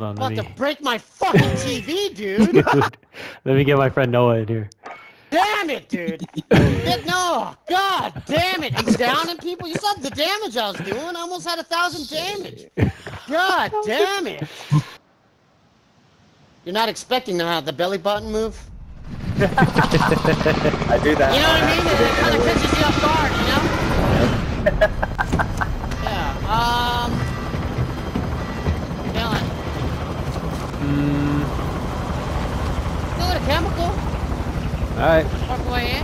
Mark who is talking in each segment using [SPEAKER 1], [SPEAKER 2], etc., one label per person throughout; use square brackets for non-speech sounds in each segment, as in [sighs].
[SPEAKER 1] Hold on,
[SPEAKER 2] About
[SPEAKER 1] let
[SPEAKER 2] to break my fucking TV, [laughs] dude.
[SPEAKER 1] Dude, [laughs] let me get my friend Noah in here.
[SPEAKER 2] damn it, dude. That- [laughs] no, god damn it. He's downing people. You saw the damage I was doing. I almost had a thousand damage. God damn it. You're not expecting to have the belly button move?
[SPEAKER 3] I do that.
[SPEAKER 2] You know what I mean? It kind of catches you off guard, you know? yeah. Um.
[SPEAKER 1] Mm,
[SPEAKER 2] still a chemical.
[SPEAKER 1] Alright.
[SPEAKER 2] Walk away.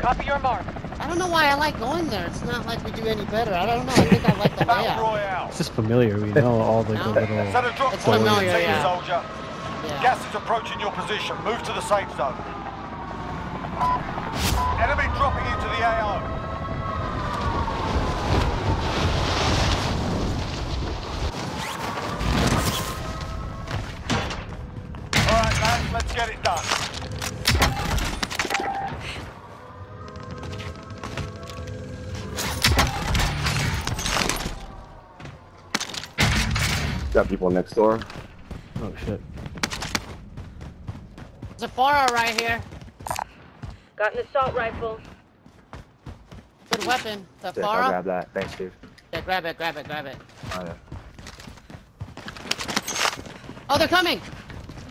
[SPEAKER 4] Copy your mark.
[SPEAKER 2] I don't know why I like going there. It's not like we do any better. I don't know. I think I like the
[SPEAKER 5] Battle
[SPEAKER 2] layout.
[SPEAKER 5] Royale.
[SPEAKER 1] This is familiar. We know all the, the [laughs]
[SPEAKER 2] No.
[SPEAKER 1] little.
[SPEAKER 5] Set a drop
[SPEAKER 2] It's
[SPEAKER 5] point
[SPEAKER 2] familiar, yeah.
[SPEAKER 5] soldier.
[SPEAKER 2] Yeah.
[SPEAKER 5] Gas is approaching your position. Move to the safe zone. Enemy dropping into the AO. Let's get it done.
[SPEAKER 3] Got people next door.
[SPEAKER 1] Oh shit.
[SPEAKER 2] Zafara right here.
[SPEAKER 4] Got an assault rifle.
[SPEAKER 2] Good weapon.
[SPEAKER 3] Sick, I'll grab that. Thanks, Steve.
[SPEAKER 2] Yeah, grab it, grab it, grab it.
[SPEAKER 3] Oh, yeah.
[SPEAKER 2] Oh, they're coming.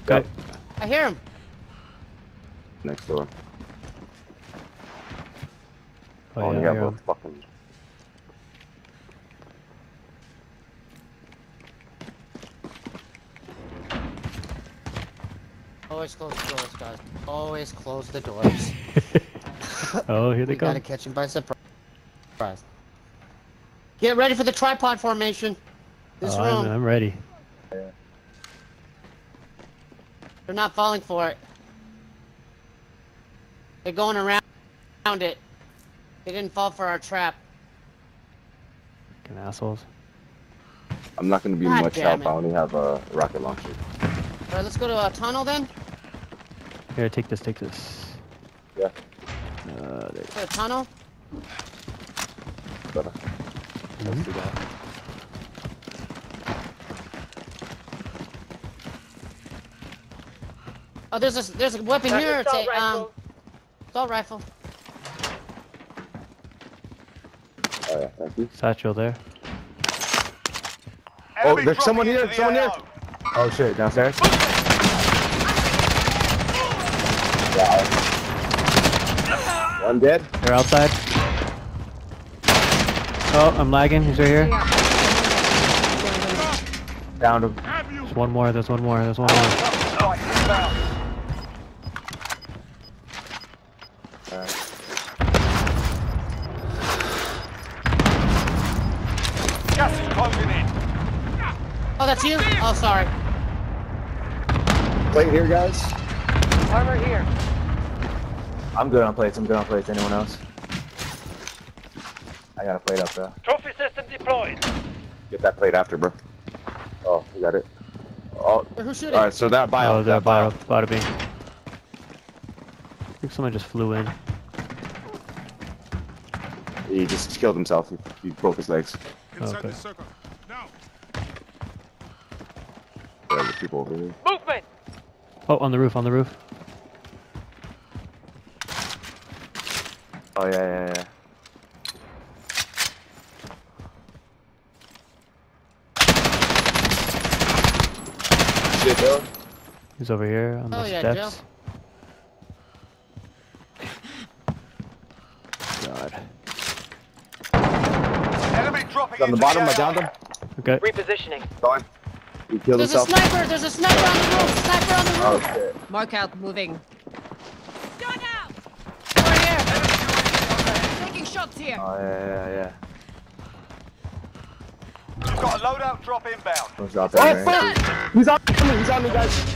[SPEAKER 1] Okay.
[SPEAKER 2] I hear them.
[SPEAKER 3] Next door.
[SPEAKER 1] Oh,
[SPEAKER 3] Oh,
[SPEAKER 1] yeah,
[SPEAKER 3] you
[SPEAKER 1] I
[SPEAKER 3] got
[SPEAKER 1] hear
[SPEAKER 3] fucking.
[SPEAKER 2] Always close the doors, guys. Always close the doors. [laughs]
[SPEAKER 1] oh, here they
[SPEAKER 2] we gotta catch him by surprise. Get ready for the tripod formation. This
[SPEAKER 1] Oh,
[SPEAKER 2] room.
[SPEAKER 1] I'm, I'm ready.
[SPEAKER 2] They're not falling for it. They're going around, around it. They didn't fall for our trap.
[SPEAKER 1] Fucking assholes.
[SPEAKER 3] I'm not gonna be
[SPEAKER 2] God
[SPEAKER 3] much help.
[SPEAKER 2] it.
[SPEAKER 3] I only have a rocket launcher.
[SPEAKER 2] Alright, let's go to a tunnel then.
[SPEAKER 1] Here, take this, take this.
[SPEAKER 3] Yeah.
[SPEAKER 1] Uh, there.
[SPEAKER 2] To a tunnel.
[SPEAKER 3] But, uh, let's
[SPEAKER 1] Mhm.
[SPEAKER 3] do that.
[SPEAKER 2] Oh, there's a there's a weapon
[SPEAKER 4] Got
[SPEAKER 2] here. It's
[SPEAKER 4] assault
[SPEAKER 2] a um
[SPEAKER 4] rifle.
[SPEAKER 2] assault rifle.
[SPEAKER 3] Oh yeah, thank you.
[SPEAKER 1] Satchel there.
[SPEAKER 3] Oh,
[SPEAKER 5] Enemy
[SPEAKER 3] there's someone here,
[SPEAKER 5] the
[SPEAKER 3] someone here. Oh shit, downstairs. Yeah. One dead.
[SPEAKER 1] They're outside. Oh, I'm lagging. He's right here.
[SPEAKER 3] Down to.
[SPEAKER 1] There's one more. There's one more. There's one more.
[SPEAKER 3] Plate here, guys.
[SPEAKER 4] Armor here.
[SPEAKER 3] I'm good on plates. I'm good on plates. Anyone else? I got a plate up there.
[SPEAKER 5] Trophy system deployed.
[SPEAKER 3] Get that plate after, bro. Oh, you got it. Oh,
[SPEAKER 2] Wait, Who's shooting?
[SPEAKER 3] all right. So that bio,
[SPEAKER 1] Oh,
[SPEAKER 3] that bio.
[SPEAKER 1] about, about to be. I think someone just flew in.
[SPEAKER 3] He just killed himself. He, he broke his legs.
[SPEAKER 1] Inside Okay.
[SPEAKER 3] There are people over here.
[SPEAKER 4] Movement.
[SPEAKER 1] Oh, on the roof. On the roof.
[SPEAKER 3] Oh yeah, yeah, yeah. Shit, bro.
[SPEAKER 1] He's over here on
[SPEAKER 2] Oh,
[SPEAKER 1] the
[SPEAKER 2] yeah,
[SPEAKER 1] steps. God.
[SPEAKER 5] Enemy dropping
[SPEAKER 3] On the bottom, I
[SPEAKER 5] AO.
[SPEAKER 3] downed him.
[SPEAKER 1] Okay.
[SPEAKER 4] Repositioning.
[SPEAKER 3] Gone. He killed
[SPEAKER 2] There's a sniper. There's a sniper on the roof. Sniper on the
[SPEAKER 3] Oh
[SPEAKER 2] roof.
[SPEAKER 3] shit.
[SPEAKER 6] Mark out, moving.
[SPEAKER 2] Right here.
[SPEAKER 6] Taking shots here.
[SPEAKER 3] Oh yeah, yeah, yeah.
[SPEAKER 5] You've got a loadout drop inbound.
[SPEAKER 3] What's out oh, there? man? He's on me. He's on me, guys.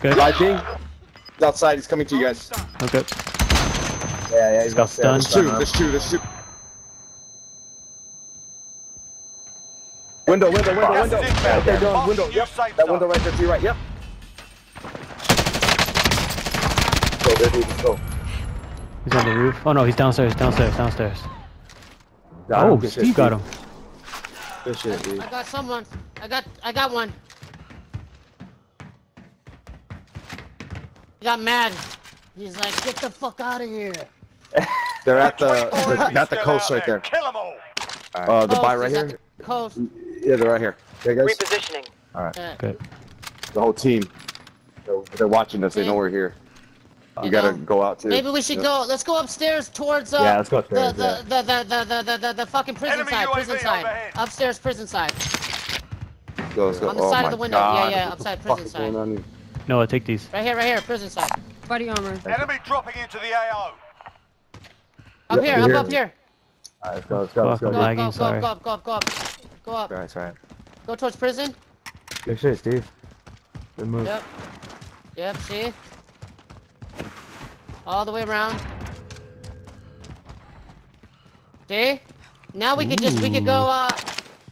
[SPEAKER 1] Good.
[SPEAKER 3] Live He's outside. He's coming to you guys.
[SPEAKER 1] Okay.
[SPEAKER 3] Yeah, yeah. He's
[SPEAKER 1] got
[SPEAKER 3] upstairs.
[SPEAKER 1] stunned.
[SPEAKER 3] There's two. There's two. There's two. Window, window, window,
[SPEAKER 5] Gas
[SPEAKER 3] window.
[SPEAKER 5] is inbound.
[SPEAKER 3] Right there, Dylan. Window.
[SPEAKER 5] new
[SPEAKER 3] Yep.
[SPEAKER 5] safe
[SPEAKER 3] That
[SPEAKER 5] zone.
[SPEAKER 3] window right there to your right. Yep. Go, there, dude. Let's go.
[SPEAKER 1] He's on the roof. Oh no, he's downstairs. Downstairs. Downstairs.
[SPEAKER 3] Got
[SPEAKER 1] oh,
[SPEAKER 3] him. Good shit,
[SPEAKER 1] Steve got him.
[SPEAKER 7] Good shit, dude.
[SPEAKER 2] I got someone. I got I got one. He got mad. He's like, get the fuck out of here.
[SPEAKER 3] They're at the, [laughs] the
[SPEAKER 5] enemies
[SPEAKER 3] at the coast right there.
[SPEAKER 5] Kill them all.
[SPEAKER 3] Uh, the
[SPEAKER 2] Coast,
[SPEAKER 3] buy right here.
[SPEAKER 2] the Coast.
[SPEAKER 3] Yeah, they're right here. There, guys.
[SPEAKER 4] Repositioning.
[SPEAKER 2] Yeah.
[SPEAKER 1] Good.
[SPEAKER 3] The whole team. They're, they're watching us. They know we're here. We gotta go out too.
[SPEAKER 2] Maybe we should
[SPEAKER 3] Yeah.
[SPEAKER 2] go. Let's go upstairs towards uh,
[SPEAKER 7] Yeah, let's go
[SPEAKER 2] the,
[SPEAKER 7] upstairs, yeah.
[SPEAKER 2] the, the, the, the, the, the, the fucking prison
[SPEAKER 5] Enemy
[SPEAKER 2] side.
[SPEAKER 5] UAV
[SPEAKER 2] Prison side.
[SPEAKER 5] overhead.
[SPEAKER 2] Upstairs prison side.
[SPEAKER 3] Go, let's go.
[SPEAKER 2] On the
[SPEAKER 3] oh
[SPEAKER 2] side of the window. Yeah,
[SPEAKER 3] God.
[SPEAKER 2] yeah,
[SPEAKER 3] what the
[SPEAKER 2] outside
[SPEAKER 3] fuck
[SPEAKER 2] prison side.
[SPEAKER 3] going on here?
[SPEAKER 1] Noah, take these.
[SPEAKER 2] Right here, right here, prison side.
[SPEAKER 8] Body armor.
[SPEAKER 5] Enemy dropping into the AO.
[SPEAKER 2] Up
[SPEAKER 3] Yeah,
[SPEAKER 2] here, up,
[SPEAKER 3] here.
[SPEAKER 2] up here.
[SPEAKER 7] Alright, let's go, let's go, let's
[SPEAKER 1] Fuck,
[SPEAKER 7] go.
[SPEAKER 1] I'm
[SPEAKER 2] Go up,
[SPEAKER 1] lagging,
[SPEAKER 2] go up, go
[SPEAKER 1] sorry.
[SPEAKER 2] up, go up, go up, go up. Go up.
[SPEAKER 7] Alright, sorry.
[SPEAKER 2] Go towards prison.
[SPEAKER 7] Good shit, Steve. Good move.
[SPEAKER 2] Yep. Yep, see? All the way around. See? Now we could just, we could go, uh,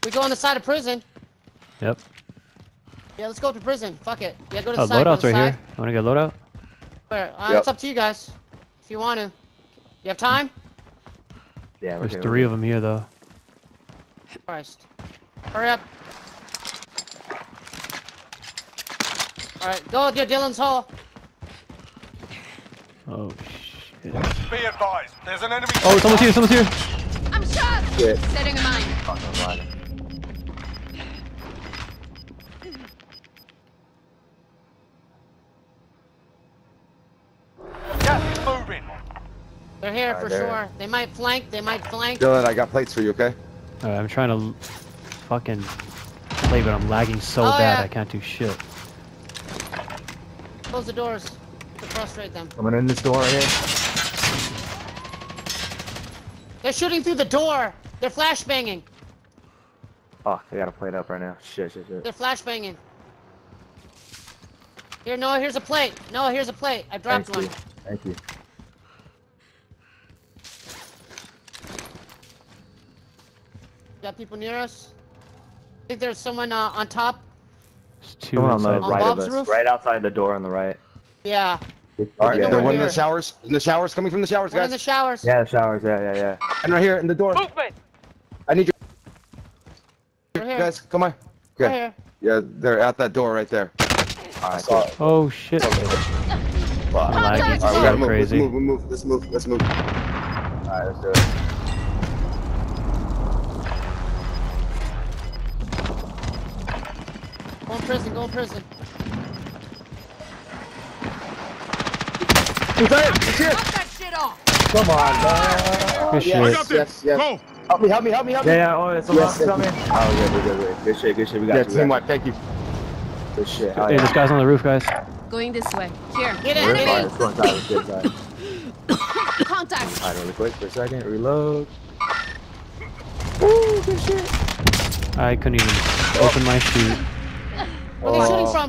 [SPEAKER 2] we go on the side of prison.
[SPEAKER 1] Yep.
[SPEAKER 2] Yeah, let's go to prison. Fuck it. Yeah, go to the
[SPEAKER 1] Oh,
[SPEAKER 2] side. go
[SPEAKER 1] loadout's
[SPEAKER 2] the
[SPEAKER 1] right
[SPEAKER 2] side.
[SPEAKER 1] here. Wanna get loadout?
[SPEAKER 2] Where? Uh,
[SPEAKER 3] Yep.
[SPEAKER 2] It's up to you guys. If you want to. You have time?
[SPEAKER 7] Yeah,
[SPEAKER 1] There's
[SPEAKER 7] here,
[SPEAKER 1] three
[SPEAKER 7] we're
[SPEAKER 1] of them here though.
[SPEAKER 2] Christ. Hurry up. Alright, go with your Dylan's hole.
[SPEAKER 1] Oh shit.
[SPEAKER 5] Be advised, there's an enemy.
[SPEAKER 1] Oh, someone's here, someone's here!
[SPEAKER 8] I'm shot!
[SPEAKER 3] Shit.
[SPEAKER 8] Setting a mine.
[SPEAKER 7] Fuck, I'm.
[SPEAKER 5] Gas is moving.
[SPEAKER 2] They're here
[SPEAKER 3] Alright,
[SPEAKER 2] for
[SPEAKER 3] there.
[SPEAKER 2] sure. They might flank, they might flank.
[SPEAKER 3] Dylan, I got plates for you. Okay.
[SPEAKER 1] Alright, I'm trying to l- fucking play, but I'm lagging so
[SPEAKER 2] Oh,
[SPEAKER 1] bad
[SPEAKER 2] yeah.
[SPEAKER 1] I can't do shit.
[SPEAKER 2] Close the doors to frustrate them.
[SPEAKER 7] Coming in this door right here.
[SPEAKER 2] They're shooting through the door. They're flashbanging.
[SPEAKER 7] Oh, they got a plate up right now. Shit, shit, shit.
[SPEAKER 2] They're flashbanging. Here, Noah, here's a plate. Noah, here's a plate. I dropped
[SPEAKER 7] Thank
[SPEAKER 2] one.
[SPEAKER 7] you. Thank you.
[SPEAKER 2] Got people near us. I think there's someone uh, on top.
[SPEAKER 1] There's two
[SPEAKER 7] Someone on the.
[SPEAKER 2] On
[SPEAKER 7] right
[SPEAKER 2] Bob's
[SPEAKER 7] of us.
[SPEAKER 2] roof?
[SPEAKER 7] Right outside the door on the right.
[SPEAKER 2] Yeah,
[SPEAKER 3] All right. The one in the showers. In the showers. Coming from the showers,
[SPEAKER 2] one in the
[SPEAKER 3] guys.
[SPEAKER 2] showers.
[SPEAKER 7] Yeah, the showers. Yeah, yeah, yeah.
[SPEAKER 3] And right here in the door.
[SPEAKER 4] Movement.
[SPEAKER 3] I need you
[SPEAKER 2] Right here.
[SPEAKER 3] guys. Come on.
[SPEAKER 2] Right here.
[SPEAKER 3] Yeah, they're at that door right there.
[SPEAKER 7] Alright,
[SPEAKER 3] Saw
[SPEAKER 7] cool.
[SPEAKER 1] Oh shit.
[SPEAKER 3] Fuck.
[SPEAKER 1] I'm
[SPEAKER 3] All right, we gotta move.
[SPEAKER 1] crazy.
[SPEAKER 3] Let's move. Let's move. Let's move. Let's move.
[SPEAKER 7] Alright, let's do it.
[SPEAKER 2] Prison, go prison.
[SPEAKER 3] He's there. He's here.
[SPEAKER 8] Knock that shit off!
[SPEAKER 3] Come on, man.
[SPEAKER 1] Good
[SPEAKER 3] yes,
[SPEAKER 1] shit.
[SPEAKER 3] yes, yes. Help me, help me, help me, help me.
[SPEAKER 7] Yeah, yeah, oh, it's someone
[SPEAKER 3] Yes,
[SPEAKER 7] else
[SPEAKER 3] thank
[SPEAKER 7] coming. Oh, good, good, good, good. Good shit, good shit. We got
[SPEAKER 3] Yeah,
[SPEAKER 7] you. we
[SPEAKER 3] team wipe. Thank you.
[SPEAKER 7] you. Good shit. Oh,
[SPEAKER 1] Hey,
[SPEAKER 7] yeah.
[SPEAKER 1] this guy's on the roof, guys.
[SPEAKER 8] Going this way. Here.
[SPEAKER 2] Get in,
[SPEAKER 7] We're fine.
[SPEAKER 2] in.
[SPEAKER 7] Let's go inside. Let's inside.
[SPEAKER 8] Contact.
[SPEAKER 7] Alright, really quick for a second. Reload. Ooh, good shit.
[SPEAKER 1] I couldn't even open my chute.
[SPEAKER 2] Where are they shooting
[SPEAKER 3] Oh.
[SPEAKER 2] from?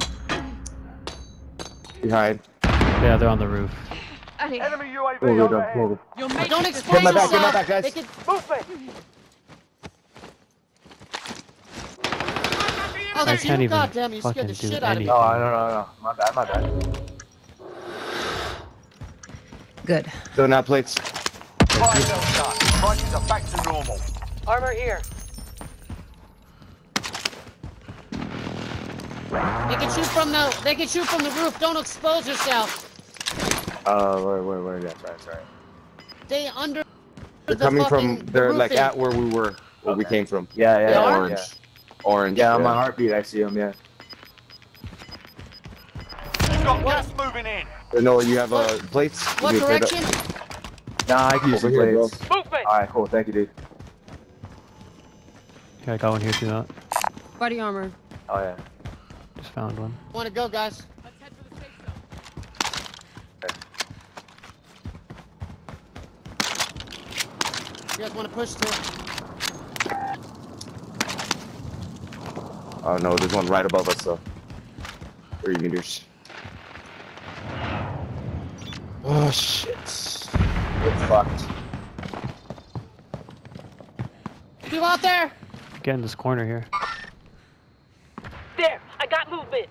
[SPEAKER 3] Behind.
[SPEAKER 1] Yeah, they're on the roof.
[SPEAKER 8] Allez.
[SPEAKER 5] Enemy UAV
[SPEAKER 3] Move it,
[SPEAKER 5] overhead.
[SPEAKER 3] move it.
[SPEAKER 8] You'll
[SPEAKER 2] Don't
[SPEAKER 8] it.
[SPEAKER 2] expose
[SPEAKER 3] my back,
[SPEAKER 2] yourself.
[SPEAKER 3] get my back, guys.
[SPEAKER 2] They could...
[SPEAKER 5] Movement.
[SPEAKER 2] Oh,
[SPEAKER 1] I
[SPEAKER 2] that's
[SPEAKER 1] can't
[SPEAKER 2] you? God damn, you scared the
[SPEAKER 1] do
[SPEAKER 2] shit out of me.
[SPEAKER 7] No, no, no, no. My bad, my bad.
[SPEAKER 8] Good.
[SPEAKER 3] Still not plates.
[SPEAKER 5] Fire well done. Prices are back to normal.
[SPEAKER 4] Armor here.
[SPEAKER 2] They can shoot from the. They can shoot from the roof. Don't expose yourself.
[SPEAKER 7] Uh, where, where, where? Yeah, sorry, sorry.
[SPEAKER 2] Stay under.
[SPEAKER 3] They're
[SPEAKER 2] the
[SPEAKER 3] coming from. They're like at where we were, where we came from.
[SPEAKER 7] Yeah, yeah, yeah.
[SPEAKER 3] Orange.
[SPEAKER 7] Yeah,
[SPEAKER 3] Orange.
[SPEAKER 7] yeah on my heartbeat, I see them. yeah.
[SPEAKER 5] Got
[SPEAKER 2] What?
[SPEAKER 5] gas moving in.
[SPEAKER 3] Uh, No, you have uh, plates.
[SPEAKER 2] What
[SPEAKER 3] You can pick up-
[SPEAKER 2] direction?
[SPEAKER 7] Nah, I can use
[SPEAKER 3] Over
[SPEAKER 7] some
[SPEAKER 3] here, bro.
[SPEAKER 7] plates.
[SPEAKER 4] Movement.
[SPEAKER 7] Alright, cool. Thank you, dude.
[SPEAKER 1] Yeah, I got one here too. Not.
[SPEAKER 8] Body armor.
[SPEAKER 7] Oh, yeah.
[SPEAKER 1] Just found one.
[SPEAKER 2] Want to go, guys? Let's head for the safe zone. Okay. You guys want to push too?
[SPEAKER 3] Oh no, there's one right above us though. Three meters. Oh shit. We're fucked.
[SPEAKER 2] People out there?
[SPEAKER 1] Get in this corner here.
[SPEAKER 4] There. I got movement.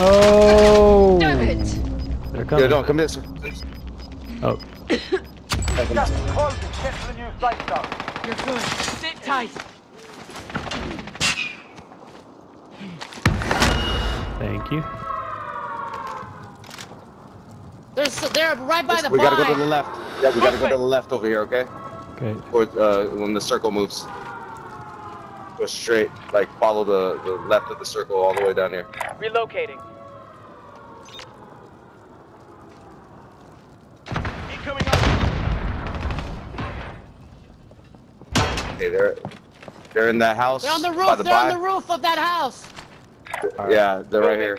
[SPEAKER 2] Coming.
[SPEAKER 1] Oh They're
[SPEAKER 3] Yeah,
[SPEAKER 1] coming.
[SPEAKER 3] no, come this. way.
[SPEAKER 1] Oh,
[SPEAKER 5] Just closing. Get to the new safe zone.
[SPEAKER 4] You're good. Sit tight.
[SPEAKER 1] thank you.
[SPEAKER 2] They're they're right by the
[SPEAKER 3] we gotta go to the left. Yeah, we gotta go to the left over here, okay?
[SPEAKER 1] Okay.
[SPEAKER 3] Or uh, when the circle moves. Go straight, like follow the, the left of the circle all the way down here.
[SPEAKER 4] Relocating.
[SPEAKER 3] Okay, they're they're in that house.
[SPEAKER 2] They're on the roof.
[SPEAKER 3] the
[SPEAKER 2] They're on the roof of that house.
[SPEAKER 3] Yeah, they're right here.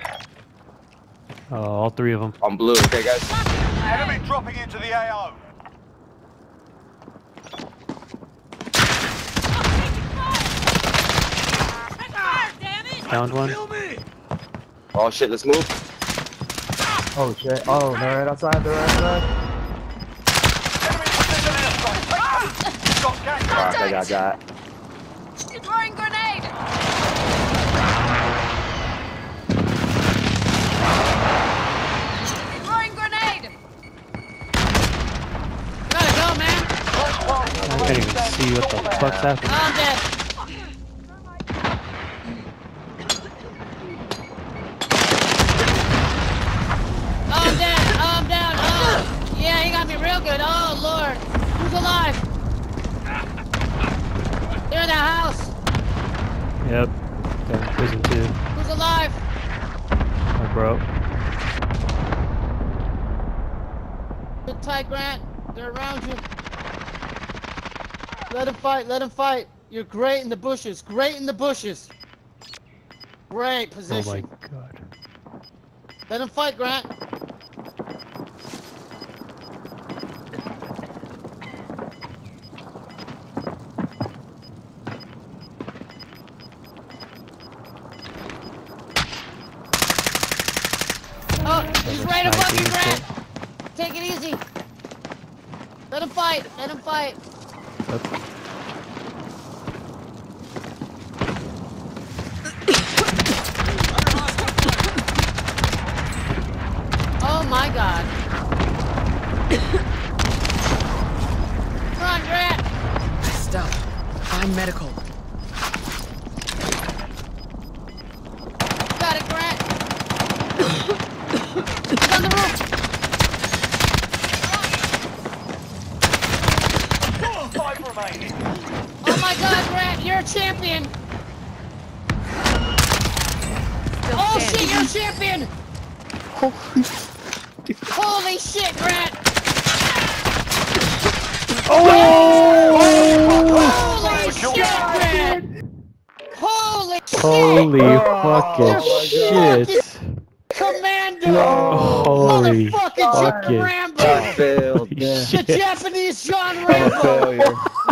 [SPEAKER 1] Uh, all three of them.
[SPEAKER 3] On blue, okay, guys?
[SPEAKER 5] Enemy dropping into the AO.
[SPEAKER 1] Found one.
[SPEAKER 3] Oh shit, let's move.
[SPEAKER 6] Oh shit. Oh, they're right outside. They're right outside.
[SPEAKER 5] Enemy precision airstrike. Take them. Got gang.
[SPEAKER 6] Alright, I got that.
[SPEAKER 7] Throwing grenade! Throwing grenade!
[SPEAKER 2] Gotta go, man.
[SPEAKER 1] I can't even see what the fuck's happening.
[SPEAKER 2] I'm dead. Oh, I'm dead. Oh, I'm down. Oh, yeah, he got me real good. Oh, Lord. Who's alive? They're in the house.
[SPEAKER 1] Yep. Got in prison too.
[SPEAKER 2] Who's alive?
[SPEAKER 1] My bro.
[SPEAKER 2] Good tight, Grant. They're around you. Let him fight. Let him fight. You're great in the bushes. Great in the bushes. Great position.
[SPEAKER 1] Oh my god.
[SPEAKER 2] Let him fight, Grant. Oh, he's right above you, Grant. Take it easy. Let him fight. Let him fight.
[SPEAKER 1] Yep.
[SPEAKER 2] Oh my god. Come on, Grant.
[SPEAKER 8] Stop. I'm medical.
[SPEAKER 2] Got it, Grant. He's on the roof.
[SPEAKER 5] Five remaining.
[SPEAKER 2] Oh my god, Grant, you're a champion.
[SPEAKER 7] Still
[SPEAKER 2] Oh
[SPEAKER 7] standing.
[SPEAKER 2] shit, you're a champion. Holy shit, Grant. Oh! Holy shit, Grant. Holy shit.
[SPEAKER 1] Holy fucking oh,
[SPEAKER 2] You're
[SPEAKER 1] shit.
[SPEAKER 2] Commando.
[SPEAKER 1] Holy
[SPEAKER 2] Motherfucking John
[SPEAKER 1] fucking
[SPEAKER 2] Rambo.
[SPEAKER 3] failed.
[SPEAKER 2] The
[SPEAKER 1] shit.
[SPEAKER 2] Japanese John Rambo.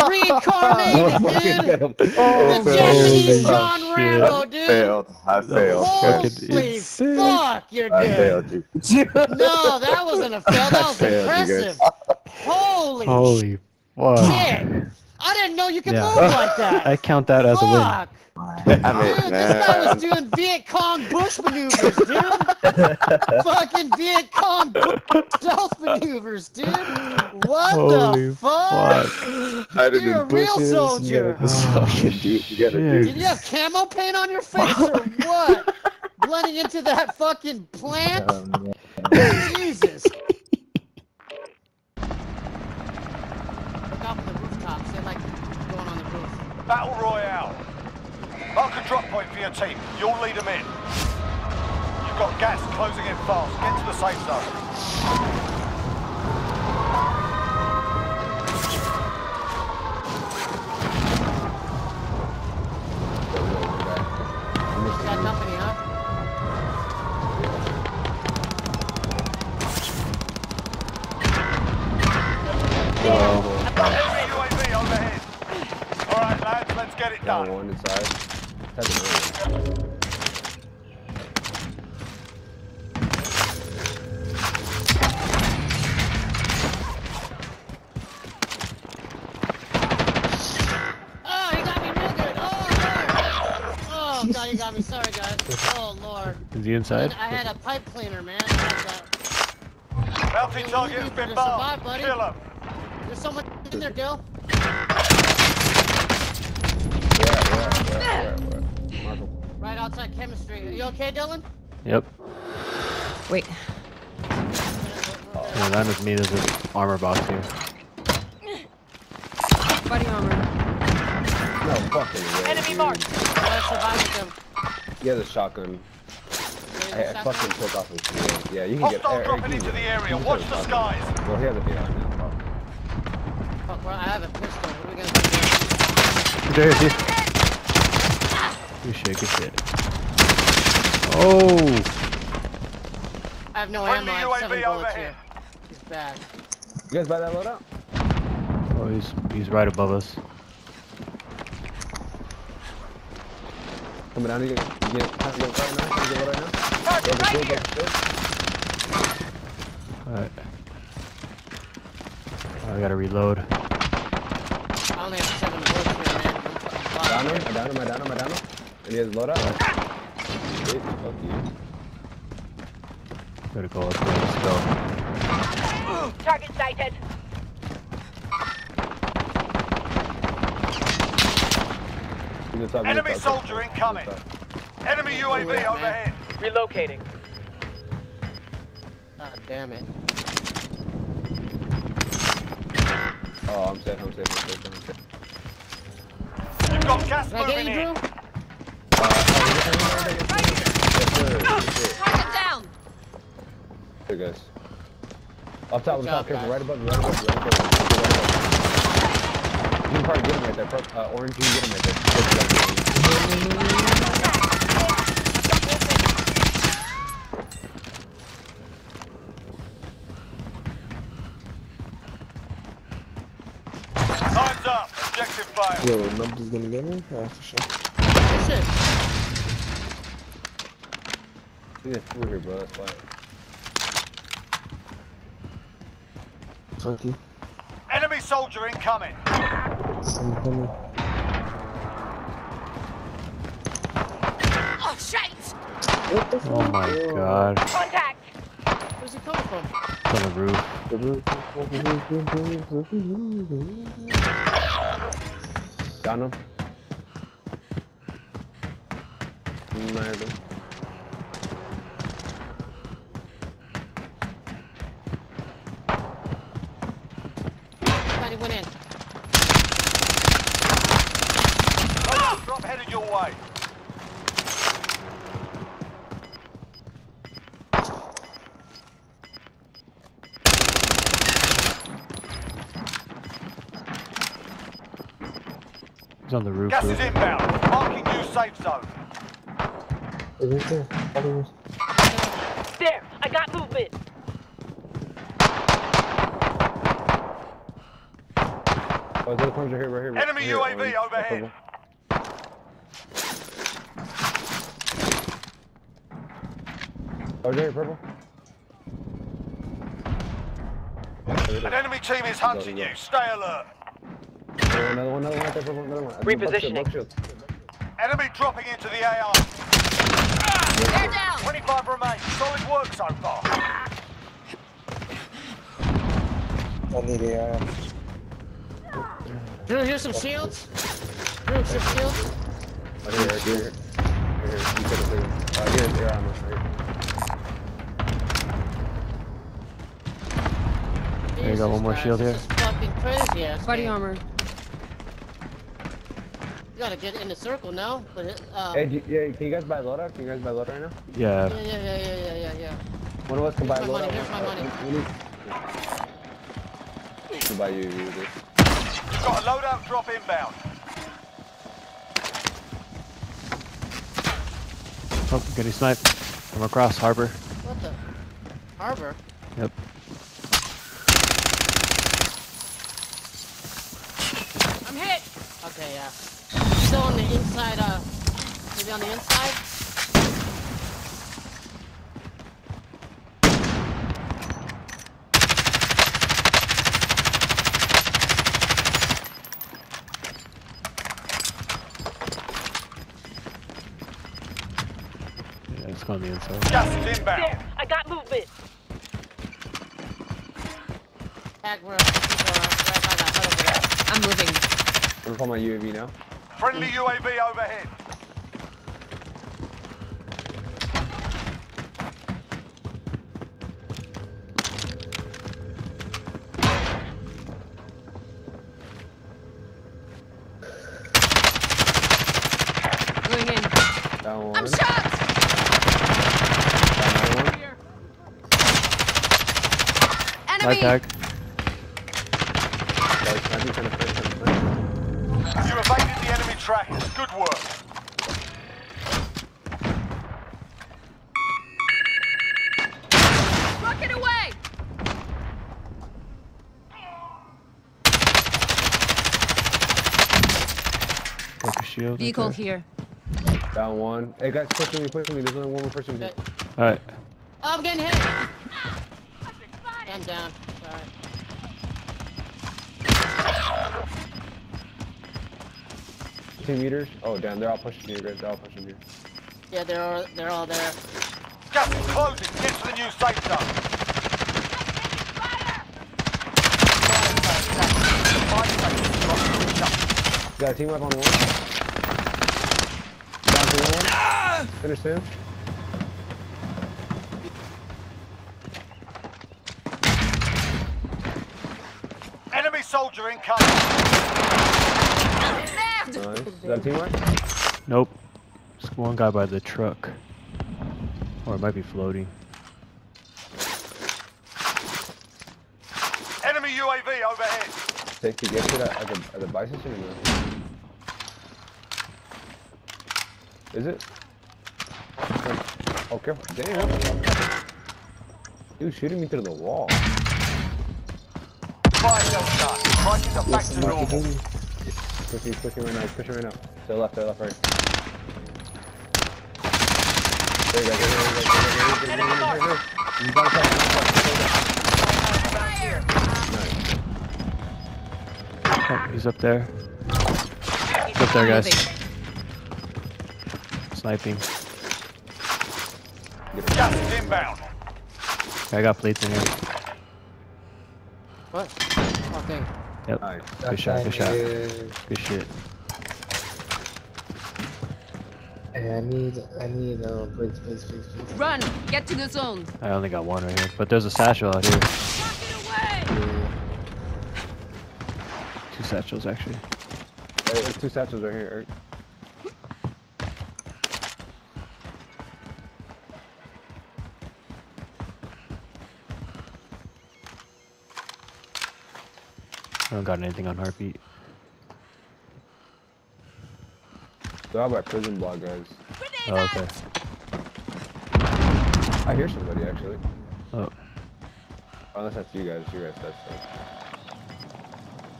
[SPEAKER 2] Reincarnated, dude. The
[SPEAKER 3] Oh,
[SPEAKER 2] Japanese John
[SPEAKER 1] shit.
[SPEAKER 2] Rambo, dude.
[SPEAKER 3] failed. I failed.
[SPEAKER 2] Holy fuck, you're
[SPEAKER 3] I failed you.
[SPEAKER 2] No, that wasn't a fail. That was impressive. Holy,
[SPEAKER 1] Holy fuck.
[SPEAKER 2] shit. I didn't know you could
[SPEAKER 1] Yeah.
[SPEAKER 2] move like that.
[SPEAKER 1] I count that as a win.
[SPEAKER 2] Fuck.
[SPEAKER 3] Damn
[SPEAKER 2] Dude,
[SPEAKER 3] it,
[SPEAKER 2] this guy was doing Viet Cong bush maneuvers, dude. [laughs] Fucking Viet Cong bush stealth maneuvers, dude. What
[SPEAKER 1] Holy
[SPEAKER 2] the fuck?
[SPEAKER 3] Hiding
[SPEAKER 2] You're a
[SPEAKER 3] in
[SPEAKER 2] real soldier.
[SPEAKER 3] yeah, this fucking dude, you gotta
[SPEAKER 1] Shit.
[SPEAKER 2] Did you have camo paint on your face or what? [laughs] Blending into that fucking plant?
[SPEAKER 6] Um,
[SPEAKER 2] Jesus. Look out for the rooftops. They like going on the roof.
[SPEAKER 5] Battle Royale. Mark a drop point for your team. You'll lead them in. You've got gas closing in fast. Get to the safe zone.
[SPEAKER 2] Got company, huh?
[SPEAKER 5] Enemy UAV overhead. All right, lads, let's get it done.
[SPEAKER 6] one inside. Seven,
[SPEAKER 2] Oh, he got me real good. Oh, Lord. Oh, God, he got me. Sorry, guys. Oh, Lord.
[SPEAKER 1] Is he inside?
[SPEAKER 2] I had a pipe cleaner, man. I had.
[SPEAKER 5] Bounty
[SPEAKER 2] You
[SPEAKER 5] target
[SPEAKER 2] need
[SPEAKER 5] has
[SPEAKER 2] to
[SPEAKER 5] been
[SPEAKER 2] survive,
[SPEAKER 5] marked.
[SPEAKER 2] buddy.
[SPEAKER 5] Kill him.
[SPEAKER 2] There's someone in there, Gil.
[SPEAKER 6] Where, where, where,
[SPEAKER 2] Right outside chemistry. Are you okay, Dylan?
[SPEAKER 1] Yep.
[SPEAKER 8] Wait.
[SPEAKER 1] Yeah, that is me. There's an armor box here.
[SPEAKER 8] Body armor.
[SPEAKER 6] No fucking way.
[SPEAKER 4] Enemy
[SPEAKER 6] dude.
[SPEAKER 4] marked.
[SPEAKER 2] Gotta survive them.
[SPEAKER 6] He has shotgun.
[SPEAKER 2] Wait,
[SPEAKER 6] I, I fucking took off his shield. Yeah, you can get
[SPEAKER 5] Hostile dropping into the area. Watch the skies.
[SPEAKER 6] Well, he has a BR now.
[SPEAKER 2] Fuck, well, I have a pistol. What are we gonna do?
[SPEAKER 1] There, here. Good shit, good shit. Oh!
[SPEAKER 2] I have no ammo. I have seven
[SPEAKER 5] UAV
[SPEAKER 2] bullets
[SPEAKER 5] overhead.
[SPEAKER 2] here. It's bad.
[SPEAKER 6] You guys buy that loadout?
[SPEAKER 1] Oh, he's he's right above us.
[SPEAKER 6] Coming down, you get, you get, time to get right now? Time to get right now?
[SPEAKER 5] Target
[SPEAKER 6] Go,
[SPEAKER 5] right here.
[SPEAKER 6] go, go.
[SPEAKER 1] Alright. I gotta reload.
[SPEAKER 2] I only have seven bullets here, man. I'm
[SPEAKER 6] Down him, I down him, I down him, I down him. And he has a loadout? Ah! Sweet, fuck you.
[SPEAKER 1] Gotta up there. Let's go.
[SPEAKER 4] Target sighted.
[SPEAKER 6] He's
[SPEAKER 5] Enemy soldier incoming. Enemy UAV
[SPEAKER 2] man.
[SPEAKER 5] overhead.
[SPEAKER 4] Relocating.
[SPEAKER 2] God damn it.
[SPEAKER 6] Oh, I'm safe, I'm safe, I'm safe, I'm safe.
[SPEAKER 5] You've got gas
[SPEAKER 2] Did I
[SPEAKER 5] moving
[SPEAKER 2] get you,
[SPEAKER 5] in.
[SPEAKER 2] Drew?
[SPEAKER 6] Uh, oh, yes, sir, yes, sir.
[SPEAKER 7] Target down.
[SPEAKER 6] There guys. Up top,
[SPEAKER 2] Good
[SPEAKER 6] on top,
[SPEAKER 2] job,
[SPEAKER 6] careful,
[SPEAKER 2] guys.
[SPEAKER 6] right above you, right above you, right above you. Right above you. You can probably get him right there, purple, uh, orange, you can get him right there.
[SPEAKER 5] Time's up. Objective failed.
[SPEAKER 9] Yo, Nubbs is gonna get me? Yeah, for sure.
[SPEAKER 2] Shit.
[SPEAKER 6] He's in food here, bro, that's why.
[SPEAKER 9] Funky.
[SPEAKER 5] Enemy soldier incoming.
[SPEAKER 9] I'm.
[SPEAKER 7] Oh, shit.
[SPEAKER 9] What the oh fuck?
[SPEAKER 1] Oh my
[SPEAKER 9] Yo.
[SPEAKER 1] god.
[SPEAKER 4] Contact.
[SPEAKER 2] Where's he coming from?
[SPEAKER 1] It's on the roof.
[SPEAKER 9] The roof.
[SPEAKER 6] Down him. Murder.
[SPEAKER 2] Somebody went in.
[SPEAKER 5] Drop headed your way.
[SPEAKER 1] He's on the roof.
[SPEAKER 5] Gas
[SPEAKER 1] roof.
[SPEAKER 5] is inbound. Marking new safe zone.
[SPEAKER 9] Right there. Follow us.
[SPEAKER 4] There. I got movement.
[SPEAKER 6] Oh, the other ones are here, right here. right
[SPEAKER 5] Enemy
[SPEAKER 6] here,
[SPEAKER 5] UAV
[SPEAKER 6] orange.
[SPEAKER 5] overhead.
[SPEAKER 6] Oh, right here, purple.
[SPEAKER 5] An enemy team is hunting you. Stay alert.
[SPEAKER 6] Another one, another one right there, purple, another one.
[SPEAKER 4] Repositioning.
[SPEAKER 6] Buck shield, buck shield.
[SPEAKER 5] Enemy dropping into the AR.
[SPEAKER 7] They're down.
[SPEAKER 5] 25 remain. Solid work so far.
[SPEAKER 9] I need AI.
[SPEAKER 2] Drew, here's some shields. Drew, some shields.
[SPEAKER 6] Oh, here, here, here. Here, here. You said it there. Uh, here's air armor, right
[SPEAKER 1] There you go, one more shield here.
[SPEAKER 2] Fucking crazy ass.
[SPEAKER 8] Body armor.
[SPEAKER 2] You gotta get in the circle now, but uh,
[SPEAKER 6] Hey, do you, yeah, can you guys buy loadout? Can you guys buy loadout right now?
[SPEAKER 1] Yeah.
[SPEAKER 2] yeah, yeah, yeah, yeah, yeah, yeah, yeah.
[SPEAKER 6] One of us can buy
[SPEAKER 2] Here's my
[SPEAKER 6] loadout.
[SPEAKER 2] money, here's my money.
[SPEAKER 6] we- we need- To buy you, you this.
[SPEAKER 5] You've got a loadout drop inbound.
[SPEAKER 1] Oh, getting sniped from across harbor.
[SPEAKER 2] What the? Harbor?
[SPEAKER 1] Yep.
[SPEAKER 7] I'm hit.
[SPEAKER 2] Okay, yeah. Still on the inside, uh, maybe on the inside?
[SPEAKER 1] Yeah, let's go on the inside.
[SPEAKER 5] Gas is inbound.
[SPEAKER 4] There. I got movement.
[SPEAKER 2] Pack where people are right by that hut over there.
[SPEAKER 8] I'm moving.
[SPEAKER 6] I'm gonna my UAV now.
[SPEAKER 5] Friendly UAV overhead.
[SPEAKER 8] Going in. I'm shot!
[SPEAKER 6] Down another one.
[SPEAKER 8] Enemy!
[SPEAKER 1] tag. Shield. right
[SPEAKER 8] Vehicle
[SPEAKER 1] there.
[SPEAKER 8] here.
[SPEAKER 6] Down one. Hey guys, pushing me, pushing me. There's only one more person here.
[SPEAKER 1] Alright.
[SPEAKER 2] Oh, I'm getting hit. I'm down. Sorry.
[SPEAKER 6] Two meters. Oh damn, they're all pushing you guys. They're all pushing you.
[SPEAKER 2] Yeah, they're all, they're all there.
[SPEAKER 5] Gas is closing. Get to the new safe zone.
[SPEAKER 6] Got a team up on one. Down to one. Finish him.
[SPEAKER 5] Enemy soldier incoming.
[SPEAKER 6] Nice. Is that a team?
[SPEAKER 1] Nope. Just one guy by the truck. Or it might be floating.
[SPEAKER 5] Enemy UAV overhead.
[SPEAKER 6] Take to get to that at the, at the buy station or no? Is it? Oh, careful. Damn. Dude, shooting me through the wall.
[SPEAKER 5] Fire cell start. Prices are back to normal.
[SPEAKER 6] Pushing, pushing right now. He's pushing right now. To the left, to the left, right. There you go. There you go. There you go. There you go. There you go. There you go. He's on top, he's on top. There you. Nice.
[SPEAKER 1] Oh, he's up there. He's up there, guys. Sniping.
[SPEAKER 5] Gas inbound.
[SPEAKER 1] I got plates in here.
[SPEAKER 2] What? Okay.
[SPEAKER 1] Yep.
[SPEAKER 6] Nice.
[SPEAKER 1] Good shot, good shot. Good shit.
[SPEAKER 9] Hey, I need, I need, uh, please, please, please, please.
[SPEAKER 8] Run! Get to the zone.
[SPEAKER 1] I only got one right here. But there's a satchel out here.
[SPEAKER 8] Rocket away!
[SPEAKER 1] Two satchels, actually.
[SPEAKER 6] Hey, There's two satchels right here, Eric.
[SPEAKER 1] Got anything on heartbeat.
[SPEAKER 6] They're out by prison block, guys.
[SPEAKER 1] Oh, okay.
[SPEAKER 6] I hear somebody actually.
[SPEAKER 1] Oh,
[SPEAKER 6] Unless that's you guys. You guys, that's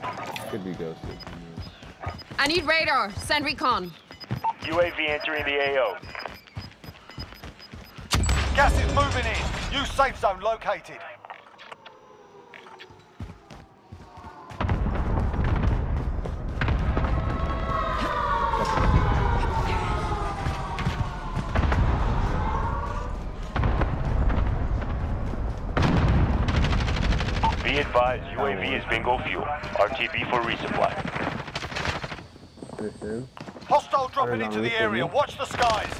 [SPEAKER 6] like. Could be ghosted.
[SPEAKER 8] I need radar. Send recon.
[SPEAKER 5] UAV entering the AO. Gas is moving in. New safe zone located.
[SPEAKER 10] Advised, is bingo fuel. RTB for resupply.
[SPEAKER 6] Finish.
[SPEAKER 5] Hostile dropping into the area. Watch the skies.